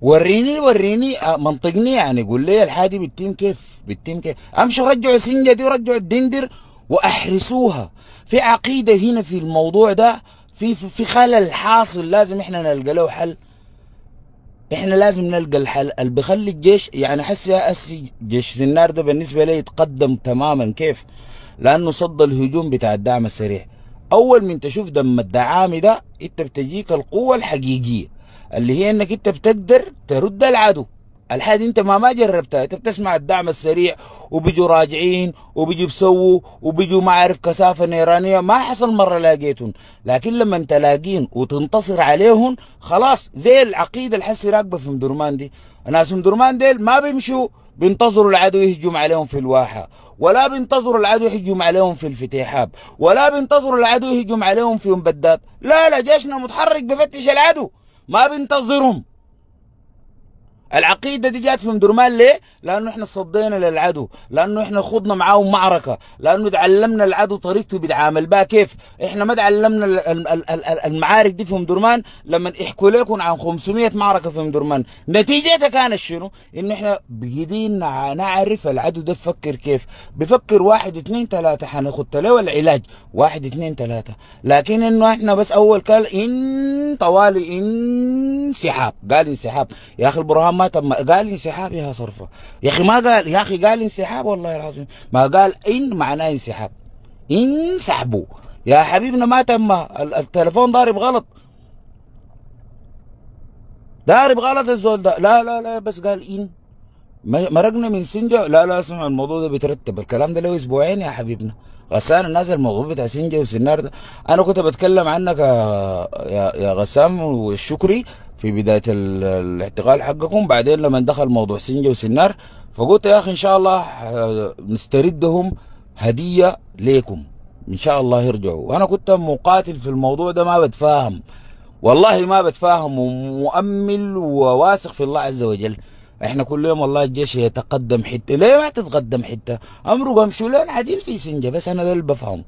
[SPEAKER 2] وريني وريني منطقني يعني. قول لي الحادي بالتيم كيف؟ بالتيم كيف؟ أمشوا رجعوا سنجة دي ورجعوا الدندر وأحرسوها. في عقيدة هنا في الموضوع ده في في خلل حاصل. لازم إحنا نلقى له حل. إحنا لازم نلقى الحل. اللي بيخلي الجيش يعني حس يا أسي جيش النار ده بالنسبة لي يتقدم تماما. كيف؟ لأنه صد الهجوم بتاع الدعم السريع. أول من تشوف دم الدعامي ده أنت بتجيك القوة الحقيقية اللي هي إنك أنت بتقدر ترد العدو. الحاجة انت ما ما جربتها. انت بتسمع الدعم السريع وبيجوا راجعين وبيجوا بسووا وبيجوا ما عارف كثافة نيرانية. ما حصل مرة لاقيتهم. لكن لما انت لاقين وتنتصر عليهم خلاص زي العقيدة الحسي راكبة في مدرمان دي ناس مدرمان ديل ما بيمشوا بينتظروا العدو يهجم عليهم في الواحة. ولا بينتظروا العدو يهجم عليهم في الفتيحاب. ولا بينتظروا العدو يهجم عليهم في مبدات. لا لا جيشنا متحرك بفتش العدو. ما بينتظرهم. العقيدة دي جات في مدرمان ليه؟ لأنه إحنا صدينا للعدو، لأنه إحنا خضنا معاهم معركة، لأنه تعلمنا العدو طريقته بيتعامل بها. كيف، إحنا ما تعلمنا المعارك دي في مدرمان لما يحكوا لكم عن 500 معركة في مدرمان، نتيجتها كانت شنو؟ إنه إحنا بايدين نعرف العدو ده بفكر كيف، بفكر واحد اثنين ثلاثة حناخد له العلاج، واحد اثنين ثلاثة، لكن إنه إحنا بس أول قال إن طوالي انسحاب، قال انسحاب، يا أخي البرهان ما تم قال انسحاب يا صرفة. يا أخي ما قال يا أخي قال انسحاب والله العظيم. ما قال إن معناه انسحاب. انسحبوا. يا حبيبنا ما تم التليفون ضارب غلط. ضارب غلط الزول ده. لا لا لا بس قال إن. مرقنا من سنجا لا لا اسمع الموضوع ده بيترتب. الكلام ده له أسبوعين يا حبيبنا. غسان نازل الموضوع بتاع سنجا وسنار ده. أنا كنت بتكلم عنك يا يا غسام والشكري. في بداية الاعتقال حقكم. بعدين لما دخل موضوع سنجا وسنار فقلت يا أخي إن شاء الله نستردهم هدية ليكم. إن شاء الله يرجعوا. وأنا كنت مقاتل في الموضوع ده ما بتفاهم. والله ما بتفاهم ومؤمل وواثق في الله عز وجل. إحنا كل يوم والله الجيش يتقدم حتة. ليه ما تتقدم حتة؟ أمروا امشوا لين عديل في سنجه بس أنا ده اللي بفهمه.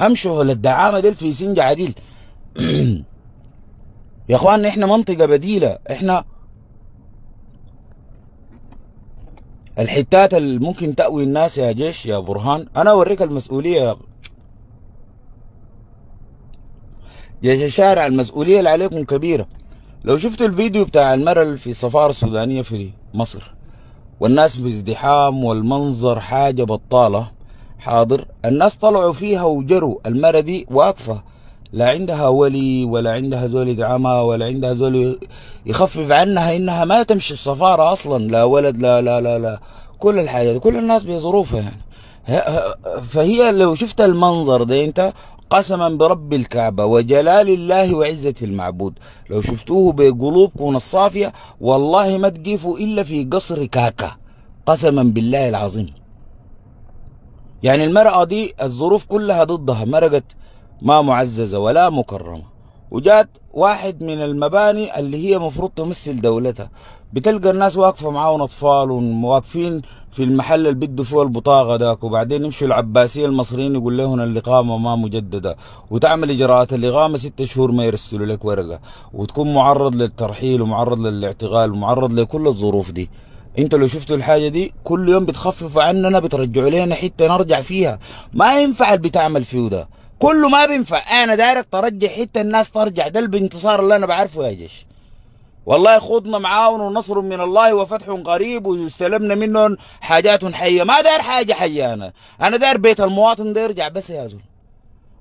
[SPEAKER 2] أمشوا للدعامة ديل في سنجه عديل. يا اخوان إحنا منطقة بديلة. إحنا الحتات اللي ممكن تأوي الناس يا جيش يا برهان. أنا أوريك المسؤولية يا جيش الشارع المسؤولية اللي عليكم كبيرة. لو شفتوا الفيديو بتاع المرة في السفارة السودانية في مصر والناس بازدحام والمنظر حاجة بطالة حاضر. الناس طلعوا فيها وجروا. المرة دي واقفة. لا عندها ولي ولا عندها زول يدعمها ولا عندها زول يخفف عنها إنها ما تمشي السفارة أصلا لا ولد لا لا لا لا. كل الحاجات كل الناس بظروفها يعني. فهي لو شفت المنظر ده أنت قسما برب الكعبة وجلال الله وعزة المعبود. لو شفتوه بقلوبكم الصافية والله ما تقيفوا إلا في قصر كاكا. قسما بالله العظيم. يعني المرأة دي الظروف كلها ضدها مرقت ما معززة ولا مكرمة. وجات واحد من المباني اللي هي مفروض تمثل دولتها. بتلقى الناس واقفة معاهم أطفال وواقفين في المحل اللي بده فيه البطاقة داك وبعدين يمشوا العباسية المصريين يقول لهم الإقامة ما مجددة. وتعمل إجراءات. الإقامة ستة شهور ما يرسلوا لك ورقة. وتكون معرض للترحيل ومعرض للاعتقال ومعرض لكل الظروف دي. انت لو شفتوا الحاجة دي كل يوم بتخففوا عننا بترجعوا لنا حتة نرجع فيها. ما ينفع بتعمل فيه ده. كله ما بينفع. أنا دايرك ترجع حتة الناس ترجع. ده الانتصار اللي أنا بعرفه يا جيش. والله خضنا معاون ونصر من الله وفتح قريب واستلمنا منهم حاجات حية. ما داير حاجة حية أنا. أنا داير بيت المواطن ده يرجع بس يا زول.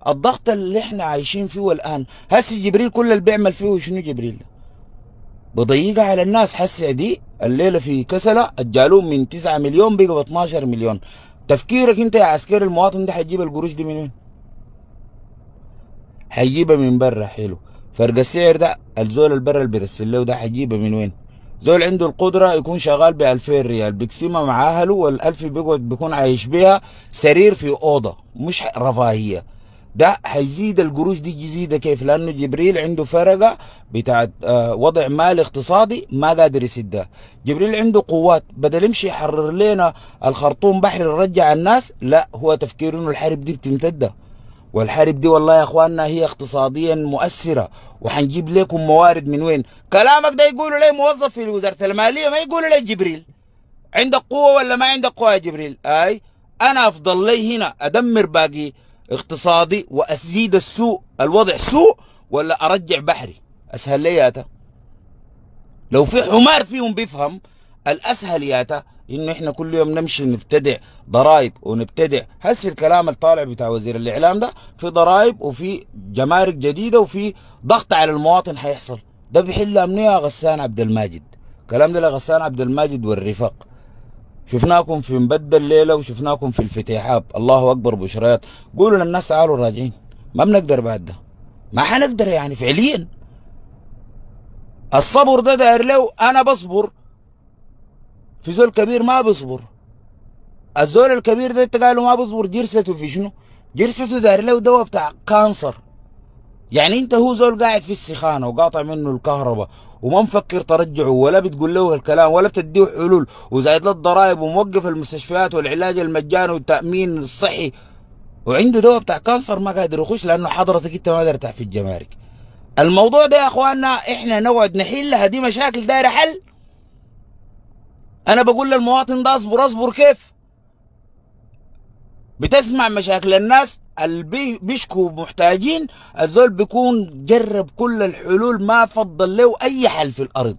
[SPEAKER 2] الضغط اللي إحنا عايشين فيه الان هسي جبريل كل اللي بيعمل فيه شنو جبريل؟ بضيقها على الناس حسي دي. الليلة في كسله الجالوم من 9 مليون بقى ب 12 مليون. تفكيرك أنت يا عسكري المواطن ده حتجيب القروش دي من وين؟ حيجيبها من برا حلو فرق السعر ده الزول البرا اللي بيرسل ده حيجيبها من وين؟ زول عنده القدرة يكون شغال ب 2000 ريال بيقسمها مع أهله وال1000 بيقعد بيكون عايش بيها سرير في أوضة مش رفاهية ده حيزيد القروش دي جزيدة كيف لأنه جبريل عنده فرقة بتاعت آه وضع مالي اقتصادي ما قادر يسدها جبريل عنده قوات بدل يمشي يحرر لنا الخرطوم بحر يرجع الناس لا هو تفكير إنه الحرب دي بتمتد والحرب دي والله يا اخواننا هي اقتصاديا مؤثرة. وحنجيب لكم موارد من وين؟ كلامك ده يقولوا لي موظف في وزارة المالية؟ ما يقولوا لي جبريل. عندك قوة ولا ما عندك قوة يا جبريل؟ أي أنا أفضل لي هنا أدمر باقي اقتصادي وأزيد السوء الوضع سوء ولا أرجع بحري؟ أسهل لي ياتا لو في حمار فيهم بيفهم الأسهل ياتا إنه إحنا كل يوم نمشي نبتدع ضرائب ونبتدع هسه الكلام الطالع بتاع وزير الإعلام ده في ضرائب وفي جمارك جديدة وفي ضغط على المواطن حيحصل. ده بيحل امنيه يا غسان عبد الماجد. الكلام ده لغسان عبد الماجد والرفاق. شفناكم في مبدل الليلة وشفناكم في الفتيحات. الله أكبر بشريات. قولوا للناس تعالوا راجعين. ما بنقدر بعد ده. ما حنقدر يعني فعليا. الصبر ده داير له أنا بصبر في زول كبير ما بيصبر. الزول الكبير ده انت قالوا ما بيصبر جرسته في شنو؟ جرسته داير له دواء بتاع كانسر. يعني انت هو زول قاعد في السخانة وقاطع منه الكهرباء وما مفكر ترجعه ولا بتقول له الكلام ولا بتديه حلول وزايد له الضرائب وموقف المستشفيات والعلاج المجاني والتأمين الصحي. وعنده دواء بتاع كانسر ما قادر يخش لأنه حضرتك انت ما قادر في الجمارك الموضوع ده يا اخواننا إحنا نقعد نحلها دي مشاكل دايره حل. أنا بقول للمواطن ده اصبر اصبر كيف؟ بتسمع مشاكل الناس اللي بيشكوا محتاجين الزول بيكون جرب كل الحلول ما فضل له أي حل في الأرض.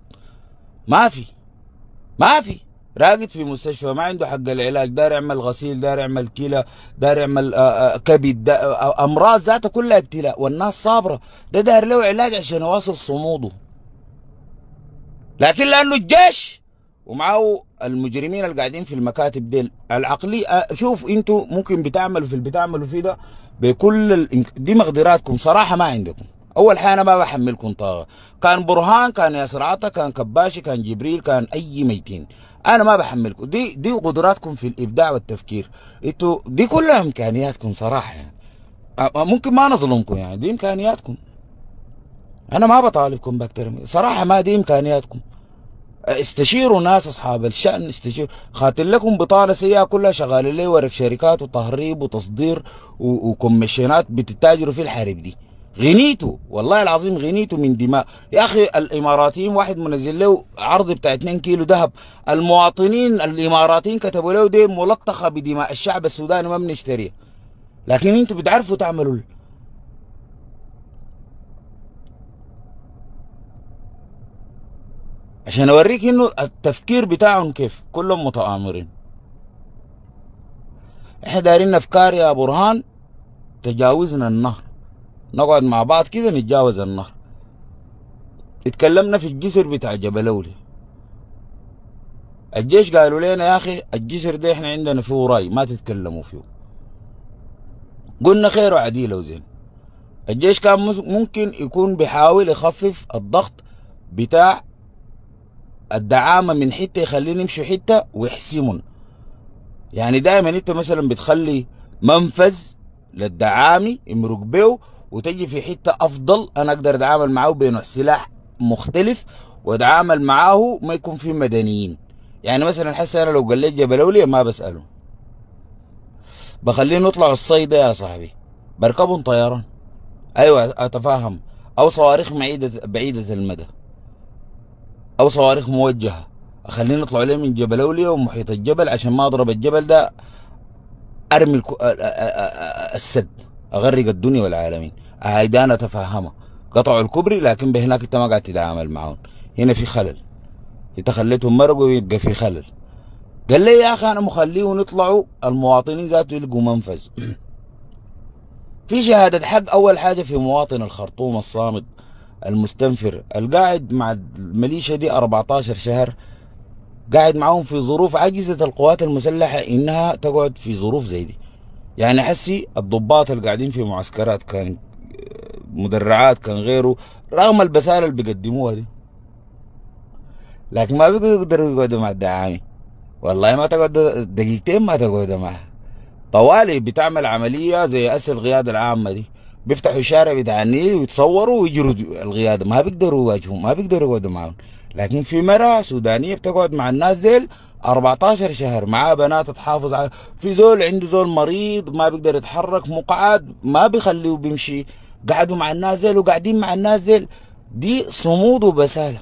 [SPEAKER 2] ما في ما في. راقد في مستشفى ما عنده حق العلاج دار يعمل غسيل دار يعمل كلى دار يعمل كبد أمراض ذاتها كلها ابتلاء والناس صابرة. ده دار له علاج عشان يواصل صموده. لكن لأنه الجيش ومعه المجرمين اللي قاعدين في المكاتب ديل. العقلية شوف أنتوا ممكن بتعملوا في اللي بتعملوا فيه ده بكل ال... دي مقدراتكم. صراحة ما عندكم. أول حاجة أنا ما بحملكم طاقة. كان برهان كان ياسر عطا كان كباشي كان جبريل كان أي ميتين. أنا ما بحملكم. دي دي قدراتكم في الإبداع والتفكير. أنتوا دي كلها إمكانياتكم صراحة يعني. ممكن ما نظلمكم يعني. دي إمكانياتكم. أنا ما بطالبكم بأكتر صراحة ما دي إمكانياتكم. استشيروا ناس أصحاب الشأن استشيروا خاتل لكم بطانة سيئة كلها شغالين لي ورق شركات وتهريب وتصدير وكوميشنات بتتاجروا في الحرب دي. غنيتوا والله العظيم غنيتوا من دماء. يا أخي الإماراتيين واحد منزل له عرض بتاع 2 كيلو ذهب. المواطنين الإماراتيين كتبوا له دي ملطخة بدماء الشعب السوداني ما بنشتريها. لكن أنتوا بتعرفوا تعملوا عشان اوريك انه التفكير بتاعهم كيف. كلهم متآمرين. إحنا دايرين افكار يا برهان تجاوزنا النهر. نقعد مع بعض كده نتجاوز النهر. اتكلمنا في الجسر بتاع جبل أولي. الجيش قالوا لنا يا أخي الجسر ده إحنا عندنا فيه راي ما تتكلموا فيه. قلنا خير وعديل وزين. الجيش كان ممكن يكون بيحاول يخفف الضغط بتاع الدعامة من حتة يخليني يمشوا حتة ويحسمون. يعني دائما أنت مثلا بتخلي منفذ للدعامي يمرق به وتجي في حتة أفضل. أنا أقدر أتعامل معاه بنوع سلاح مختلف وأتعامل معاه ما يكون فيه مدنيين. يعني مثلا حسي أنا لو قلت جبل أولياء ما بسأله بخليه نطلع الصيد يا صاحبي. بركبهم طيران أيوه أتفاهم. أو صواريخ بعيدة بعيدة المدى. أو صواريخ موجهة. اخليه نطلع عليه من جبل اوليا ومحيط الجبل عشان ما أضرب الجبل ده أرمي الكو... السد أغرق الدنيا والعالمين. هيدا أنا اتفهمها قطعوا الكوبري لكن بهناك انت ما قاعد تتعامل معهم. هنا في خلل. انت خليتهم مرقوا ويبقى في خلل. قال لي يا أخي أنا مخليه ونطلعوا المواطنين ذاته يلقوا منفذ. في شهادة حق أول حاجة في مواطن الخرطوم الصامت. المستنفر. القاعد مع الميليشيا دي 14 شهر قاعد معاهم في ظروف عجزت القوات المسلحة إنها تقعد في ظروف زي دي. يعني حسي الضباط اللي قاعدين في معسكرات كان مدرعات كان غيره رغم البسالة اللي بيقدموها دي. لكن ما بيقدروا يقعدوا مع الدعامي والله ما تقعد دقيقتين ما تقعد معه طوالي بتعمل عملية زي أسر القيادة العامة دي. بيفتحوا الشارع بتاع النيل ويتصوروا ويجروا القياده ما بيقدروا يواجههم ما بيقدروا يقعدوا معهم. لكن في مرة سودانية بتقعد مع الناس ديل 14 شهر معاه بنات تحافظ على في زول عنده زول مريض ما بيقدر يتحرك مقعد ما بيخليه بيمشي. قعدوا مع الناس ديل وقاعدين مع الناس ديل. دي صمود وبسالة.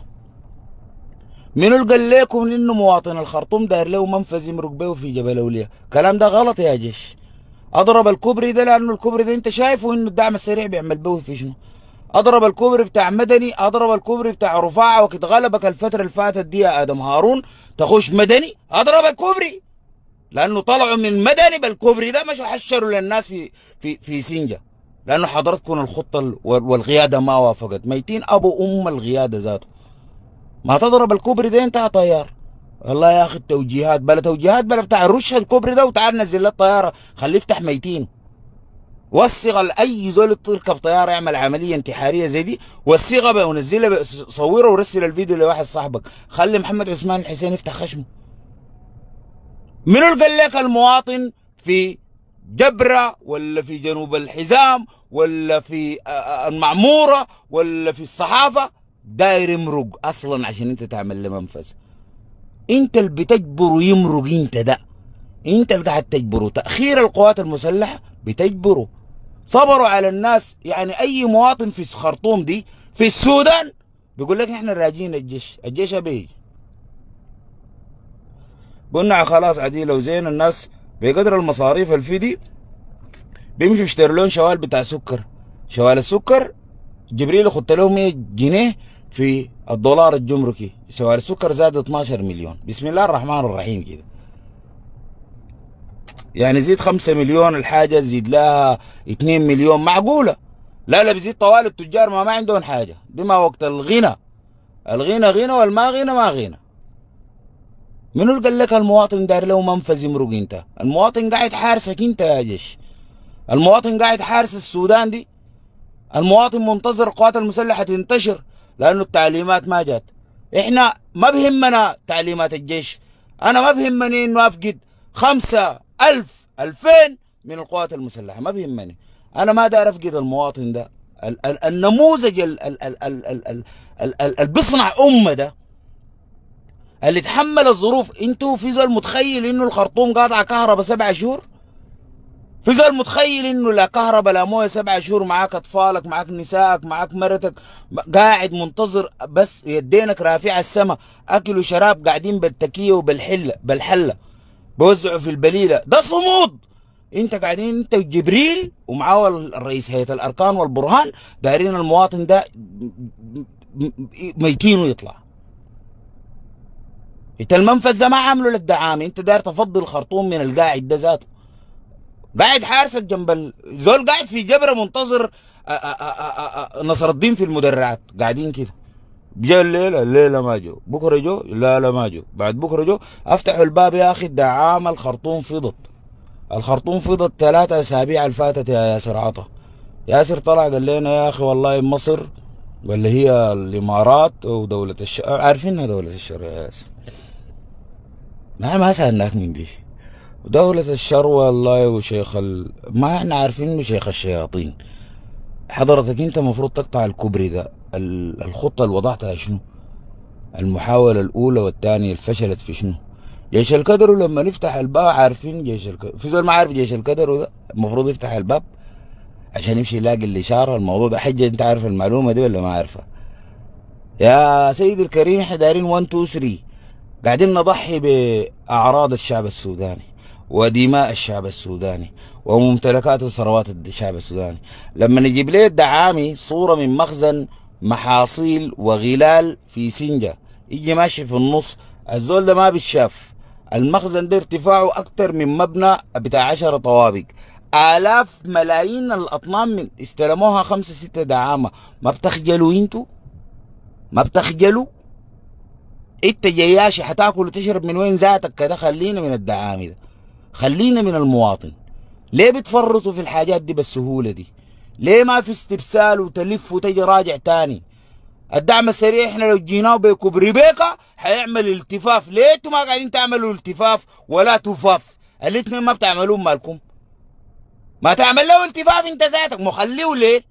[SPEAKER 2] منو اللي قال لكم إنه مواطن الخرطوم داير له منفذ يمرق به في جبل أولياء؟ كلام ده غلط يا جيش. أضرب الكوبري ده لأنه الكوبري ده أنت شايفه إنه الدعم السريع بيعمل به في شنو؟ أضرب الكوبري بتاع مدني أضرب الكوبري بتاع رفاعة وقت غلبك الفترة اللي فاتت دي يا آدم هارون. تخش مدني أضرب الكوبري. لأنه طلعوا من مدني بالكوبري ده مش حشروا للناس في في في سنجة. لأنه حضرتكم الخطة والقيادة ما وافقت. ميتين أبو أم القيادة ذاته. ما تضرب الكوبري ده أنت طيار. والله يا أخي التوجيهات بلا توجيهات بلا بتاع رش الكوبري ده وتعال نزل له الطياره خليه يفتح ميتين. وصغ لاي زول تركب طيارة يعمل عملية انتحارية زي دي وصغها بقى ونزلها صوره ورسل الفيديو لواحد صاحبك. خلي محمد عثمان الحسين يفتح خشمه. منو اللي قال لك المواطن في جبرة ولا في جنوب الحزام ولا في المعمورة ولا في الصحافة؟ داير يمرق أصلا عشان أنت تعمل له منفذ انت اللي بتجبره يمرق إنت ده. انت اللي قاعد تجبره تأخير القوات المسلحة بتجبره صبروا على الناس. يعني أي مواطن في خرطوم دي في السودان بيقول لك إحنا راجين الجيش. الجيش بيجي قلنا خلاص عديلة وزين. الناس بقدر المصاريف الفيدي بيمشوا يشتروا لهم شوال بتاع سكر. شوال السكر جبريل خدت له 100 جنيه في الدولار الجمركي. سعر السكر زاد 12 مليون. بسم الله الرحمن الرحيم كده. يعني زيد 5 مليون الحاجة زيد لها 2 مليون. معقولة؟ لا لا بيزيد طوال التجار ما ما عندهم حاجة. بما وقت الغنى. الغنى غنى والما غنى ما غنى. منو اللي قال لك المواطن داير له منفذ يمرق انت؟ المواطن قاعد حارسك انت يا جيش. المواطن قاعد حارس السودان دي. المواطن منتظر القوات المسلحة تنتشر. لأنه التعليمات ما جات إحنا ما بهمنا تعليمات الجيش أنا ما بهمني انه افقد خمسة الف الفين من القوات المسلحة ما بهمني أنا ما دار افقد المواطن ده ال ال النموذج اللي بيصنع امه ده اللي تحمل الظروف أنتوا في زول متخيل انه الخرطوم قاطع كهرباء سبع شهور في زول متخيل إنه لا كهرباء لا موية سبعة شهور معاك أطفالك معاك نسائك معاك مرتك قاعد منتظر بس يدينك رافعة السما. أكل وشراب قاعدين بالتكية وبالحله بالحلة بوزعوا في البليلة. ده صمود! إنت قاعدين إنت وجبريل ومعاه الرئيس هيئة الأركان والبرهان دايرين المواطن ده ميتين ويطلع إنت المنفذ ده ما عامله لك دعامه إنت داير تفضي الخرطوم من القاعد ده ذاته. قاعد حارسك جنب ال... زول قاعد في جبره منتظر آآ آآ آآ نصر الدين في المدرعات. قاعدين كده. جاء الليلة الليلة ما جو. بكرة جو؟ لا لا ما جو. بعد بكرة جو افتحوا الباب يا أخي الدعامة الخرطوم فضت. الخرطوم فضت ثلاثة أسابيع الفاتت يا ياسر عطا. ياسر طلع قال لنا يا أخي والله مصر ولا هي الإمارات ودولة الشر عارفينها دولة الشر يا ياسر. ما ما سألناك من دي. دولة الشر والله وشيخ ال... ما إحنا عارفين إنه شيخ الشياطين. حضرتك أنت المفروض تقطع الكوبري ده. ال- الخطة اللي وضعتها شنو؟ المحاولة الأولى والثانية فشلت في شنو؟ جيش الكدر لما نفتح الباب عارفين جيش الكدر في زول ما عارف جيش الكدر ده؟ المفروض يفتح الباب عشان يمشي يلاقي الإشارة. الموضوع ده حجة أنت عارف المعلومة دي ولا ما عارفها؟ يا سيدي الكريم إحنا دايرين 1 2 3 قاعدين نضحي بأعراض الشعب السوداني. ودماء الشعب السوداني وممتلكات وثروات الشعب السوداني. لما نجيب ليه الدعامي صورة من مخزن محاصيل وغلال في سنجة. يجي ماشي في النص الزول ده ما بيتشاف. المخزن ده ارتفاعه أكتر من مبنى بتاع عشرة طوابق. آلاف ملايين الأطنان من استلموها خمسة ستة دعامة. ما بتخجلوا أنتوا؟ ما بتخجلوا؟ انت جياشي حتاكل وتشرب من وين ذاتك؟ كده خلينا من الدعامي ده. خلينا من المواطن. ليه بتفرطوا في الحاجات دي بالسهولة دي؟ ليه ما في استرسال وتلف وتجي راجع تاني؟ الدعم السريع إحنا لو جيناه بكوبري بيكا حيعمل التفاف. ليه أنتوا ما قاعدين تعملوا التفاف ولا تفاف؟ الاثنين ما بتعملوهم مالكم. ما تعمل له التفاف انت ذاتك. مخليه ليه؟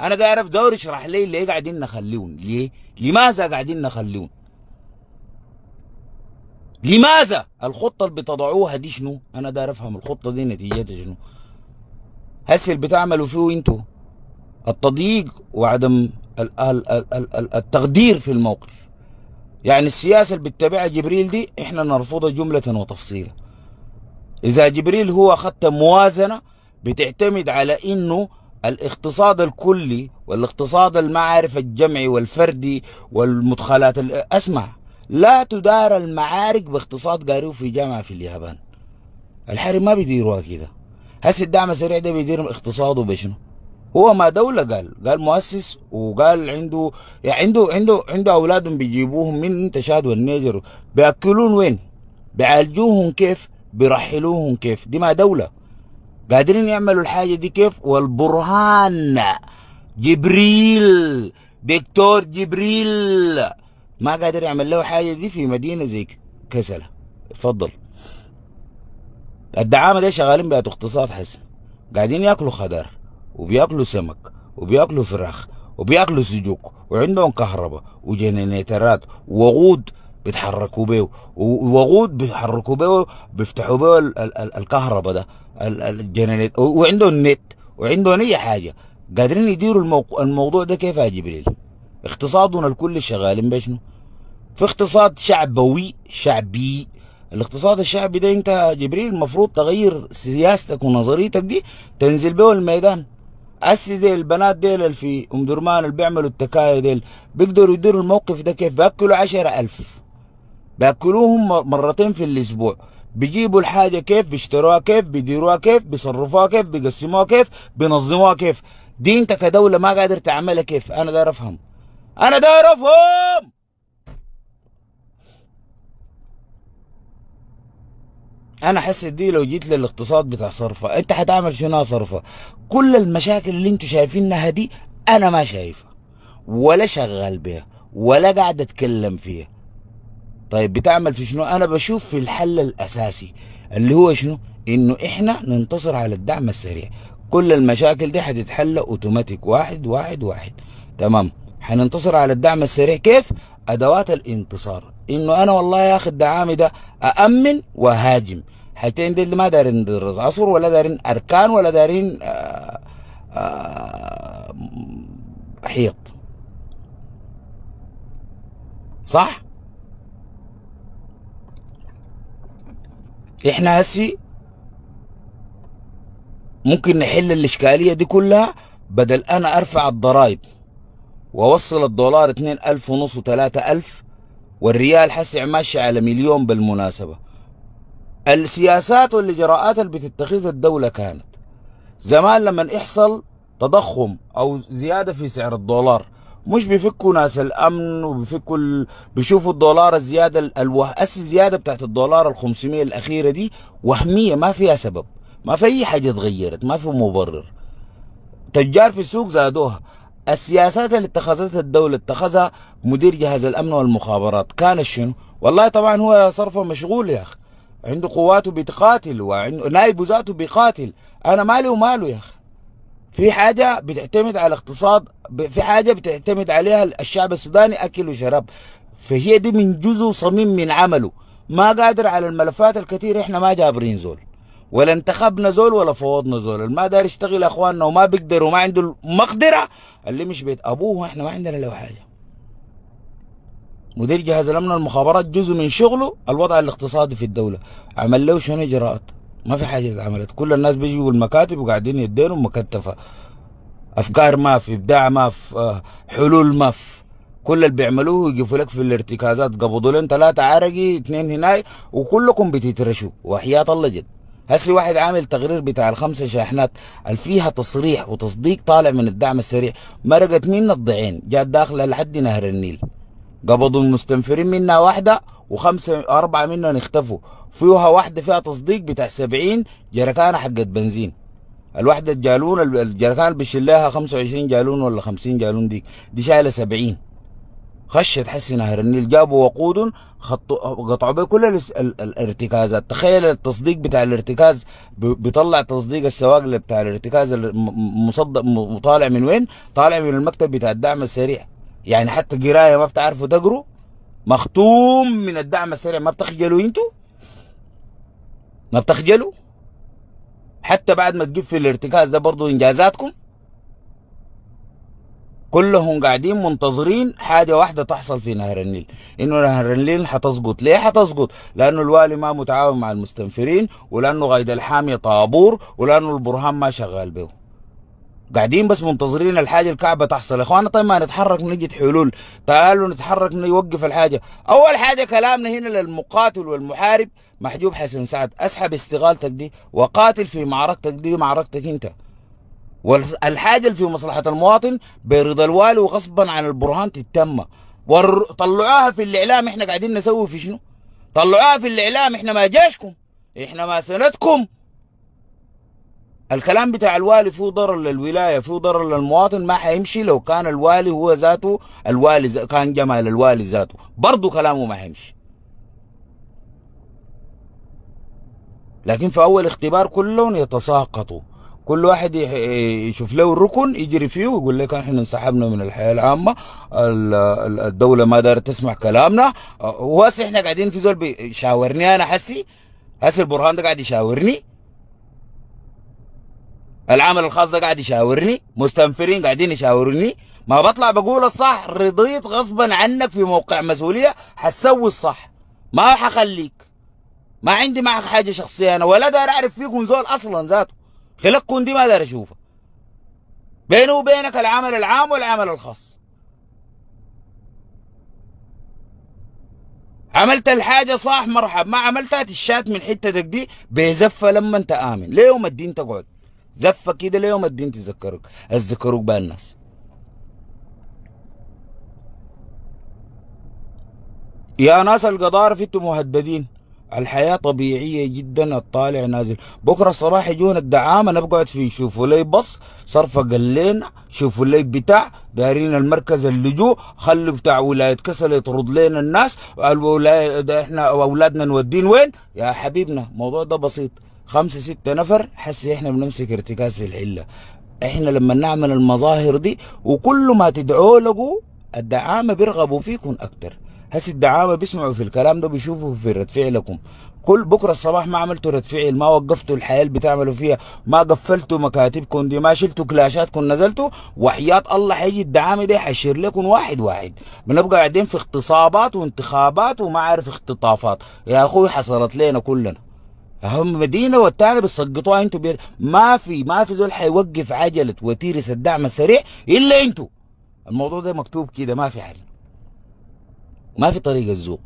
[SPEAKER 2] أنا داير اعرف دور اشرح لي ليه قاعدين نخليهم. ليه؟ لماذا قاعدين نخليهم؟ لماذا الخطة اللي بتضعوها دي شنو؟ أنا داير أفهم الخطة دي نتيجتها شنو. هسه اللي بتعملوا فيه أنتوا التضييق وعدم ال- ال- ال- ال- ال- التقدير في الموقف. يعني السياسة اللي بتتبعها جبريل دي إحنا نرفضها جملة وتفصيلا. إذا جبريل هو أخذت موازنة بتعتمد على إنه الاقتصاد الكلي والاقتصاد المعارف الجمعي والفردي والمدخلات ال- أسمع لا تدار المعارك باقتصاد قاريه في جامعة في اليابان. الحرب ما بيديروها كده. هسه الدعم السريع ده بيدير اقتصاده بشنو؟ هو ما دولة قال قال مؤسس وقال عنده يعني عنده عنده عنده أولادهم بيجيبوهم من تشاد والنيجر. بيأكلون وين؟ بيعالجوهم كيف؟ بيرحلوهم كيف؟ دي ما دولة. قادرين يعملوا الحاجة دي كيف؟ والبرهان جبريل دكتور جبريل. ما قادر يعمل له حاجة دي في مدينة زي كسلة. اتفضل. الدعامة دي شغالين بقى اقتصاد حسن. قاعدين ياكلوا خضار وبياكلوا سمك وبياكلوا فراخ وبياكلوا سجوك وعندهم كهرباء وجنريترات ووقود بيتحركوا بيه ووقود بيتحركوا بيه بيفتحوا بيه ال- ال- ال- الكهرباء ده ال- ال- الجنريت وعندهم نت وعندهم أي حاجة. قادرين يديروا الموضوع ده كيف يا جبريل؟ اقتصادنا الكل شغالين بشنو في اقتصاد شعبوي شعبي. الاقتصاد الشعبي ده أنت جبريل المفروض تغير سياستك ونظريتك دي تنزل بيه الميدان. أسي ديل البنات ديل اللي في أم درمان اللي بيعملوا التكاية ديل بيقدروا يديروا الموقف ده كيف؟ بيأكلوا عشرة ألف. بيأكلوهم مر- مرتين في الأسبوع. بيجيبوا الحاجة كيف؟ بيشتروها كيف؟ بيديروها كيف؟ بيصرفوها كيف؟ بيقسموها كيف؟ بينظموها كيف؟ دي أنت كدولة ما قادر تعملها كيف؟ أنا داير أفهم. أنا أفهم. أنا حسيت دي لو جيت للاقتصاد بتاع صرفة أنت هتعمل شنو يا صرفة؟ كل المشاكل اللي أنتوا شايفينها دي أنا ما شايفها ولا شغال بيها ولا قاعد أتكلم فيها. طيب بتعمل في شنو؟ أنا بشوف في الحل الأساسي اللي هو شنو؟ إنه إحنا ننتصر على الدعم السريع. كل المشاكل دي هتتحل أوتوماتيك واحد واحد واحد. تمام؟ هننتصر على الدعم السريع كيف؟ أدوات الانتصار. إنه أنا والله يا أخي الدعامي ده أأمن وهاجم. حاجتين دي اللي ما دارين ندرس عصر ولا دارين أركان ولا دارين آآ آآ حيط. صح؟ إحنا هسي ممكن نحل الإشكالية دي كلها بدل أنا أرفع الضرائب. واوصل الدولار اتنين ألف ونص وتلاتة ألف والريال حسع ماشي على مليون بالمناسبة. السياسات والإجراءات اللي بتتخذها الدولة كانت. زمان لما يحصل تضخم أو زيادة في سعر الدولار مش بيفكوا ناس الأمن وبيفكوا ال... بيشوفوا الدولار الزيادة الوه... الزيادة بتاعت الدولار ال 500 الأخيرة دي وهمية ما فيها سبب. ما في أي حاجة اتغيرت ما في مبرر. تجار في السوق زادوها. السياسات اللي اتخذتها الدولة اتخذها مدير جهاز الأمن والمخابرات. كان شنو؟ والله طبعا هو صرفه مشغول يا أخي. عنده قواته بيتقاتل وعنده نائب ذاته بيقاتل. أنا مالي وماله يا أخي. في حاجة بتعتمد على اقتصاد في حاجة بتعتمد عليها الشعب السوداني أكل وشراب فهي دي من جزء صميم من عمله. ما قادر على الملفات الكثير إحنا ما جابرين زول. ولا انتخبنا زول ولا فوضنا زول. ما دار يشتغل أخواننا وما بيقدر وما عنده المقدرة اللي مش بيت. أبوه إحنا ما عندنا له حاجة. مدير جهاز الأمن والمخابرات جزء من شغله الوضع الاقتصادي في الدولة. عمل له شنو؟ إجراءات. ما في حاجة اتعملت. كل الناس بيجوا المكاتب وقاعدين يدينهم مكتفة. أفكار ما في إبداع ما في حلول ما في. كل اللي بيعملوه يقفوا لك في الارتكازات. قبضوا لين ثلاثة عرقي اثنين هناي وكلكم بتترشوا. وحياه الله جد. هسي واحد عامل تقرير بتاع الخمسة شاحنات اللي فيها تصريح وتصديق طالع من الدعم السريع مرقت منا الضعين؟ جات داخله لحد نهر النيل. قبضوا المستنفرين منها واحدة وخمسة أربعة منهم اختفوا. فيها واحدة فيها تصديق بتاع 70 جركانه حقت بنزين. الواحدة الجالون الجركان اللي بيشيلها 25 جالون ولا 50 جالون ديك دي شايلة 70 خشت حسي نهر النيل جابوا وقود خطوا قطعوا بيه كل الارتكازات تخيل التصديق بتاع الارتكاز بيطلع تصديق السواق بتاع الارتكاز مصدق طالع من وين؟ طالع من المكتب بتاع الدعم السريع يعني حتى قراية ما بتعرفوا تقروا مختوم من الدعم السريع ما بتخجلوا أنتوا؟ ما بتخجلوا؟ حتى بعد ما في الارتكاز ده برضه إنجازاتكم كلهم قاعدين منتظرين حاجة واحدة تحصل في نهر النيل. إنه نهر النيل حتسقط. ليه حتسقط؟ لأنه الوالي ما متعاون مع المستنفرين ولأنه غايد الحامي طابور ولأنه البرهان ما شغال به. قاعدين بس منتظرين الحاجة الكعبة تحصل. يا اخوانا طيب ما نتحرك نجد حلول تعالوا نتحرك نوقف الحاجة. أول حاجة كلامنا هنا للمقاتل والمحارب محجوب حسن سعد. أسحب استغالتك دي وقاتل في معركتك دي معركتك أنت. والحاجة اللي في مصلحة المواطن برضا الوالي وغصبا عن البرهان تتم. طلعوها في الإعلام إحنا قاعدين نسوي في شنو؟ طلعوها في الإعلام إحنا ما جيشكم إحنا ما سندكم. الكلام بتاع الوالي فيه ضرر للولاية فيه ضرر للمواطن ما حيمشي لو كان الوالي هو ذاته الوالي كان جمال الوالي ذاته. برضه كلامه ما حيمشي. لكن في أول اختبار كلهم يتساقطوا. كل واحد يشوف له الركن يجري فيه ويقول لك إحنا انسحبنا من الحياة العامة الدولة ما دارت تسمع كلامنا. وهسه إحنا قاعدين في زول بيشاورني أنا حسي هسه البرهان ده قاعد يشاورني؟ العمل الخاص ده قاعد يشاورني؟ مستنفرين قاعدين يشاورني؟ ما بطلع بقول الصح رضيت غصبا عنك في موقع مسؤولية حتسوي الصح. ما حخليك. ما عندي معك حاجة شخصية أنا ولا داير أعرف فيكم زول أصلا ذاته. خلقكم دي ما داير أشوفها. بينه وبينك العمل العام والعمل الخاص. عملت الحاجة صح مرحب. ما عملتها تشات من حتتك دي بزفة لما أنت آمن. ليوم الدين تقعد؟ زفة كده ليوم الدين تذكرك؟ تذكروك بها الناس. يا ناس القضارف أنتم مهددين. الحياة طبيعية جدا الطالع نازل. بكرة الصباح يجون الدعامة نبقعد في شوفوا لي بص صرفة قلينا شوفوا لي بتاع دارين المركز اللجوء خلوا بتاع ولاية كسل يطرد لنا الناس. الولاية إحنا أولادنا نودين وين؟ يا حبيبنا الموضوع ده بسيط. خمسة ستة نفر حسي إحنا بنمسك ارتكاز في الحلة. إحنا لما نعمل المظاهر دي وكل ما تدعوا لقوا الدعامة بيرغبوا فيكم أكتر. هسي الدعامه بيسمعوا في الكلام ده بيشوفوا في رد فعلكم. كل بكرة الصباح ما عملتوا رد فعل ما وقفتوا الحياة اللي بتعملوا فيها ما قفلتوا مكاتبكم دي ما شلتوا كلاشاتكم نزلتوا. وحياة الله حيجي الدعامة دي حيشير لكم واحد واحد. بنبقى قاعدين في اغتصابات وانتخابات وما عارف اختطافات. يا أخوي حصلت لنا كلنا. هم مدينة والتاني بتسقطوها أنتوا بي... ما في ما في زول حيوقف عجلة وتيرس الدعم السريع إلا أنتوا. الموضوع ده مكتوب كده ما في حل. ما في طريق الزوق.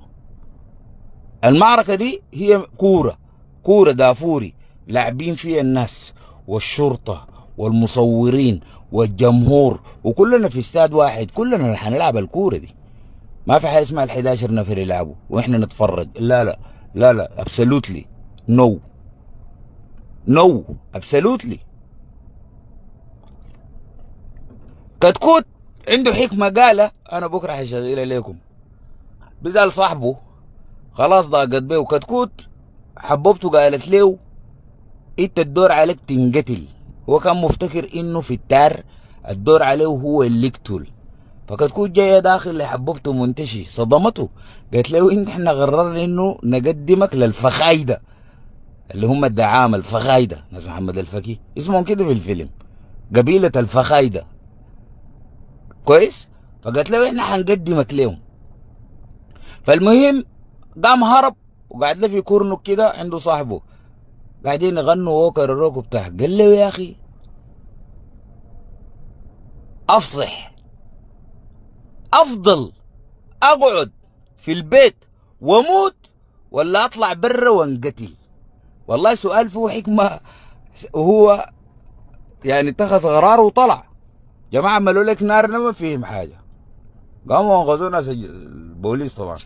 [SPEAKER 2] المعركة دي هي كورة كورة دافوري لاعبين فيها الناس والشرطة والمصورين والجمهور وكلنا في استاد واحد كلنا حنلعب الكورة دي. ما في حاجة اسمها ال 11 نفر يلعبوا وإحنا نتفرج. لا لا لا لا absolutely no no absolutely كتكوت عنده حكمة قالة أنا بكرة حشغلها لكم بزعل صاحبه. خلاص ضاقت بيه كتكوت حبوبته قالت له إنت الدور عليك تنقتل. هو كان مفتكر إنه في التار الدور عليه هو اللي يقتل. فكتكوت جاية داخل لحبوبته منتشي. صدمته. قالت له انت إحنا قررنا إنه نقدمك للفخايدة. اللي هم الدعامة الفخايدة. ناس محمد الفكي. اسمهم كده في الفيلم. قبيلة الفخايدة. كويس؟ فقالت له إحنا حنقدمك لهم. فالمهم قام هرب وقعد له في كورنك كده عنده صاحبه. قاعدين يغنوا وكر الروك بتاع قال له يا أخي أفصح. أفضل أقعد في البيت وأموت ولا أطلع برا وأنقتل. والله سؤال فيه حكمة. وهو يعني اتخذ قرار وطلع. جماعة عملوا لك نار ما فيهم حاجة. قاموا انقذوا ناس البوليس طبعا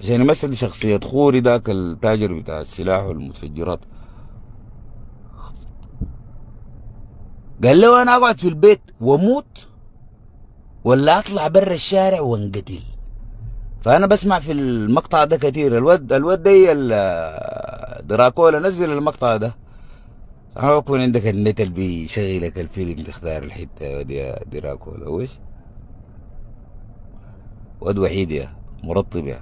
[SPEAKER 2] عشان يمثل شخصية خوري ذاك التاجر بتاع السلاح والمتفجرات قال له أنا اقعد في البيت واموت ولا اطلع برا الشارع وانقتل فانا بسمع في المقطع ده كتير الود الود ده دراكولا نزل المقطع ده ما بكون عندك النت اللي بيشغلك الفيلم تختار الحته دي يا دراكولا وش؟ واد وحيد يا مرطب يا.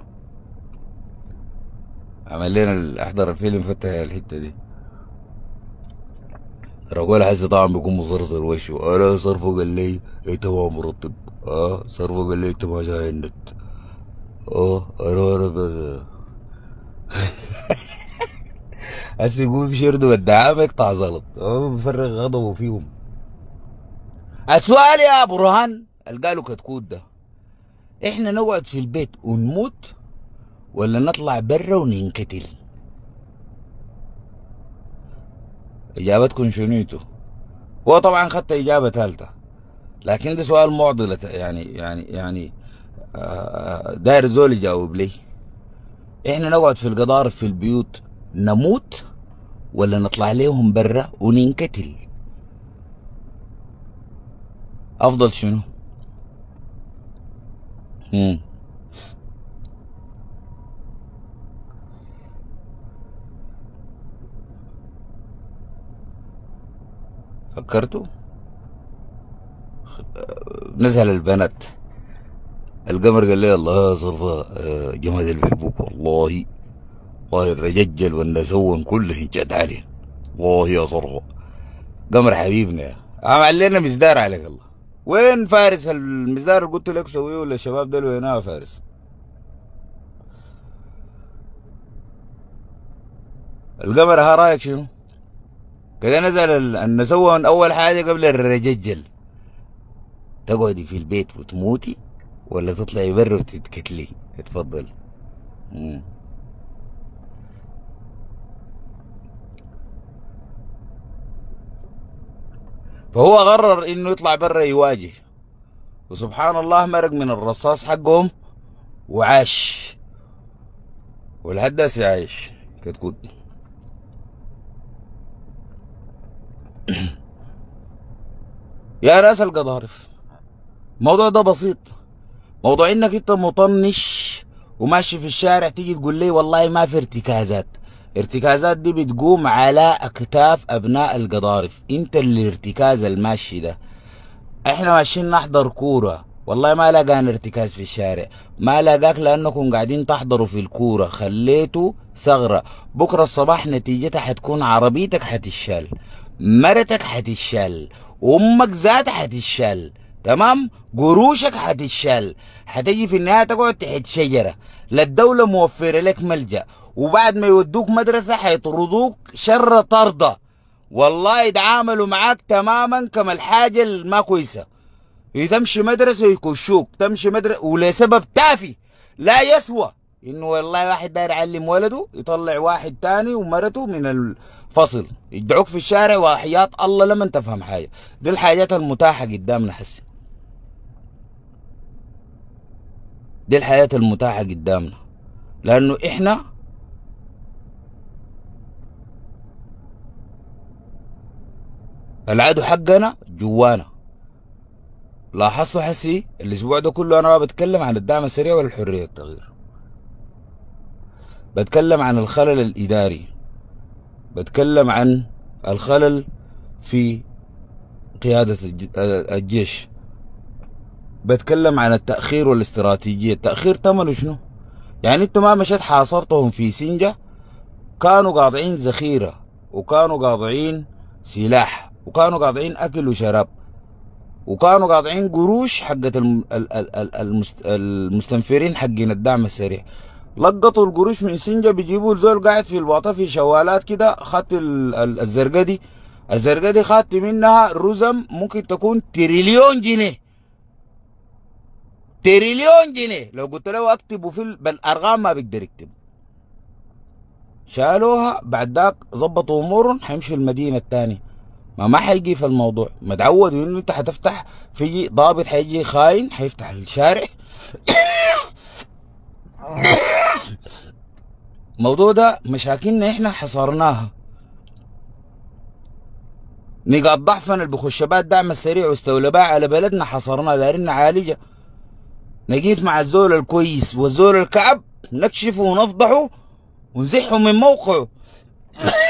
[SPEAKER 2] عمل لنا احضر الفيلم فتح الحتة دي. دراكولا حس طبعا بيكون مصرصر وشه. أنا صرفه قال لي إنت ما مرطب. آه صرفه قال لي إنت ما جاي النت. آه أنا أنا هسه يقول بشردوا الدعامة يقطع زلط هو بفرغ غضبه فيهم. السؤال يا برهان اللي قالوا كتكوت ده. إحنا نقعد في البيت ونموت ولا نطلع برا وننقتل إجابتكم شنيتو هو طبعا خدت إجابة ثالثة لكن ده سؤال معضلة يعني يعني يعني آه داير زول يجاوب لي. إحنا نقعد في القضارف في البيوت نموت ولا نطلع لهم برا وننقتل. أفضل شنو؟ مم. فكرتوا؟ نزل البنات. القمر قال لي الله يا صرفة جماد اللي بحبوك والله. والله الرججل والنسون كله انجد عليه. والله يا صرفة قمر حبيبنا يا عمل لنا مزدار عليك الله. وين فارس؟ المزدار اللي قلت لك سويه ولا الشباب دول وينها فارس؟ القمر ها رأيك شنو؟ كده نزل النسون أول حاجة قبل الرججل. تقعدي في البيت وتموتي ولا تطلعي برا وتتكتلي؟ اتفضل. مم. فهو قرر إنه يطلع برا يواجه. وسبحان الله مرق من الرصاص حقهم وعاش. ولحد هسه عايش كتكوت يا ناس القضارف الموضوع ده بسيط. موضوع إنك أنت مطنش وماشي في الشارع تيجي تقول لي والله ما في ارتكازات. ارتكازات دي بتقوم على أكتاف أبناء القضارف. انت اللي ارتكاز الماشي ده. إحنا ماشيين نحضر كورة. والله ما لقانا ارتكاز في الشارع. ما لقاك لأنكم قاعدين تحضروا في الكورة. خليتوا ثغرة. بكرة الصباح نتيجتها حتكون عربيتك حتشال. مرتك حتشال. أمك ذاتها حتشال. تمام؟ قروشك حتشال. حتجي في النهاية تقعد تحت شجرة. لا الدولة موفرة لك ملجأ. وبعد ما يودوك مدرسة حيطردوك شر طردة. والله يتعاملوا معاك تماما كما الحاجة الما كويسة. تمشي مدرسة يكشوك تمشي مدرسة ولسبب تافه. لا يسوى. إنه والله واحد داير يعلم ولده يطلع واحد تاني ومرته من الفصل. يدعوك في الشارع وحياة الله لما تفهم حاجة. دي الحاجات المتاحة قدامنا حسي دي الحياة المتاحة قدامنا. لأنه إحنا العدو حقنا جوانا. لاحظتوا حسي؟ الأسبوع ده كله أنا بتكلم عن الدعم السريع والحريه التغيير. بتكلم عن الخلل الإداري. بتكلم عن الخلل في قيادة الجيش. بتكلم عن التأخير والاستراتيجية. التأخير تمنه شنو؟ يعني انت ما مشيت حاصرتهم في سنجه كانوا قاطعين ذخيرة وكانوا قاطعين سلاح. وكانوا قاطعين أكل وشراب. وكانوا قاطعين قروش حقت المستنفرين حقين الدعم السريع. لقطوا القروش من سنجة بيجيبوا الزول قاعد في الواطة في شوالات كده خدت الزرقدي الزرقدي خدت منها رزم ممكن تكون تريليون جنيه. تريليون جنيه. لو قلت له اكتبوا في بالأرقام ما بيقدر يكتب. شالوها بعد ذاك ظبطوا أمورهم حيمشوا المدينة الثانية ما ما حيجي في الموضوع. متعودوا إنه أنت حتفتح في ضابط حيجي خاين حيفتح الشارع. الموضوع ده مشاكلنا إحنا حصرناها. نقاط ضعفنا اللي بخش بها الدعم السريع واستولى على بلدنا حصرناها. دايرين نعالجها نقيف مع الزول الكويس والزول الكعب نكشفه ونفضحه ونزحه من موقعه.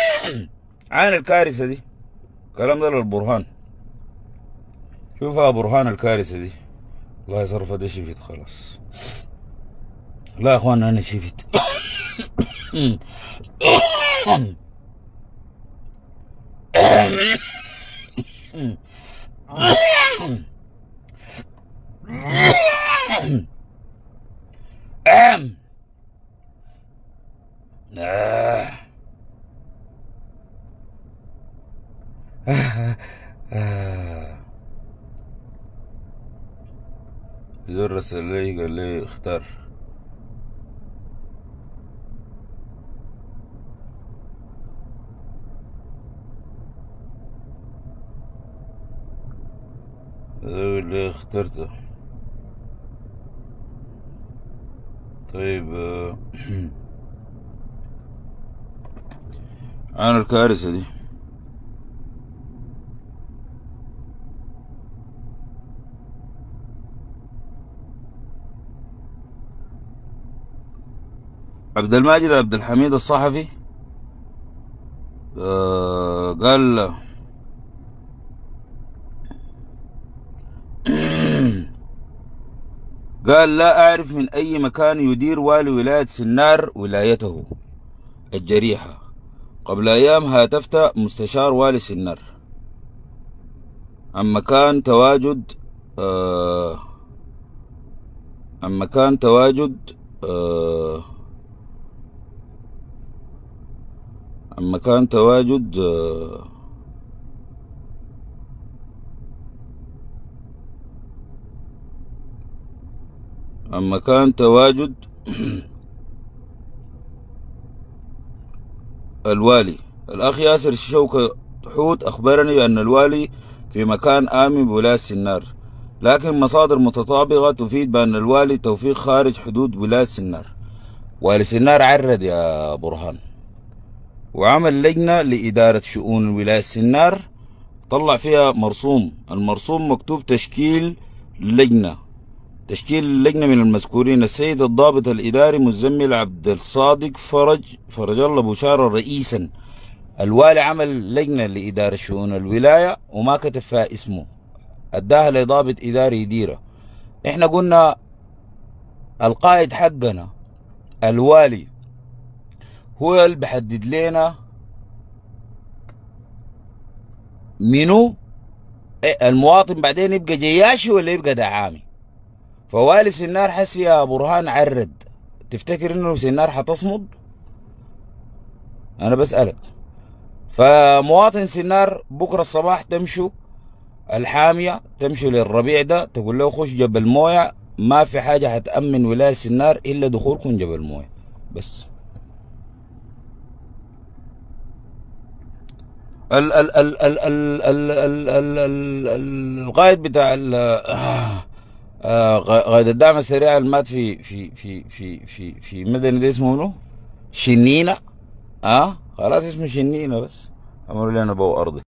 [SPEAKER 2] عين الكارثة دي. الكلام ده للبرهان شوفها برهان الكارثة دي الله يصرف ده شفت خلاص لا يا اخوان أنا شفت آه. رسل لي قال لي اختار. اللي اخترته. طيب أنا الكارثة دي. عبد الماجد عبد الحميد الصحفي آه قال قال لا أعرف من أي مكان يدير والي ولاية سنار ولايته الجريحة. قبل أيام هاتفت مستشار والي سنار. عن مكان تواجد آه عن مكان تواجد آه عن مكان تواجد آه عن مكان تواجد الوالي. الأخ ياسر الشوكة حوت أخبرني بأن الوالي في مكان آمن بولاية سنار لكن مصادر متطابقة تفيد بأن الوالي توفيق خارج حدود ولاية سنار والي سنار عرد يا برهان. وعمل لجنة لإدارة شؤون ولاية سنار طلع فيها مرسوم. المرسوم مكتوب تشكيل لجنة. تشكيل اللجنة من المذكورين السيد الضابط الإداري مزمل عبد الصادق فرج فرج الله بشارة رئيسا. الوالي عمل لجنة لإدارة شؤون الولاية وما كتب فيها اسمه. أداها لضابط إداري يديرة. إحنا قلنا القائد حقنا الوالي هو اللي بحدد لنا منو إيه المواطن بعدين يبقى جياشي ولا يبقى دعامي. فوالي سنار حسي يا برهان عرد. تفتكر إنه سنار حتصمد؟ أنا بسألك. فمواطن سنار بكرة الصباح تمشوا الحامية تمشوا للربيع ده تقول له خش جبل موية ما في حاجة هتأمن ولاية سنار إلا دخولكم جبل موية. بس. ال ال ال ال ال ال ال ال ال ال القائد بتاع ال آه، قائد الدعم السريع اللي مات في في في في في في مدني ده اسمه منو؟ شنينة آه خلاص اسمه شنينة بس عملوا لنا بو ارضي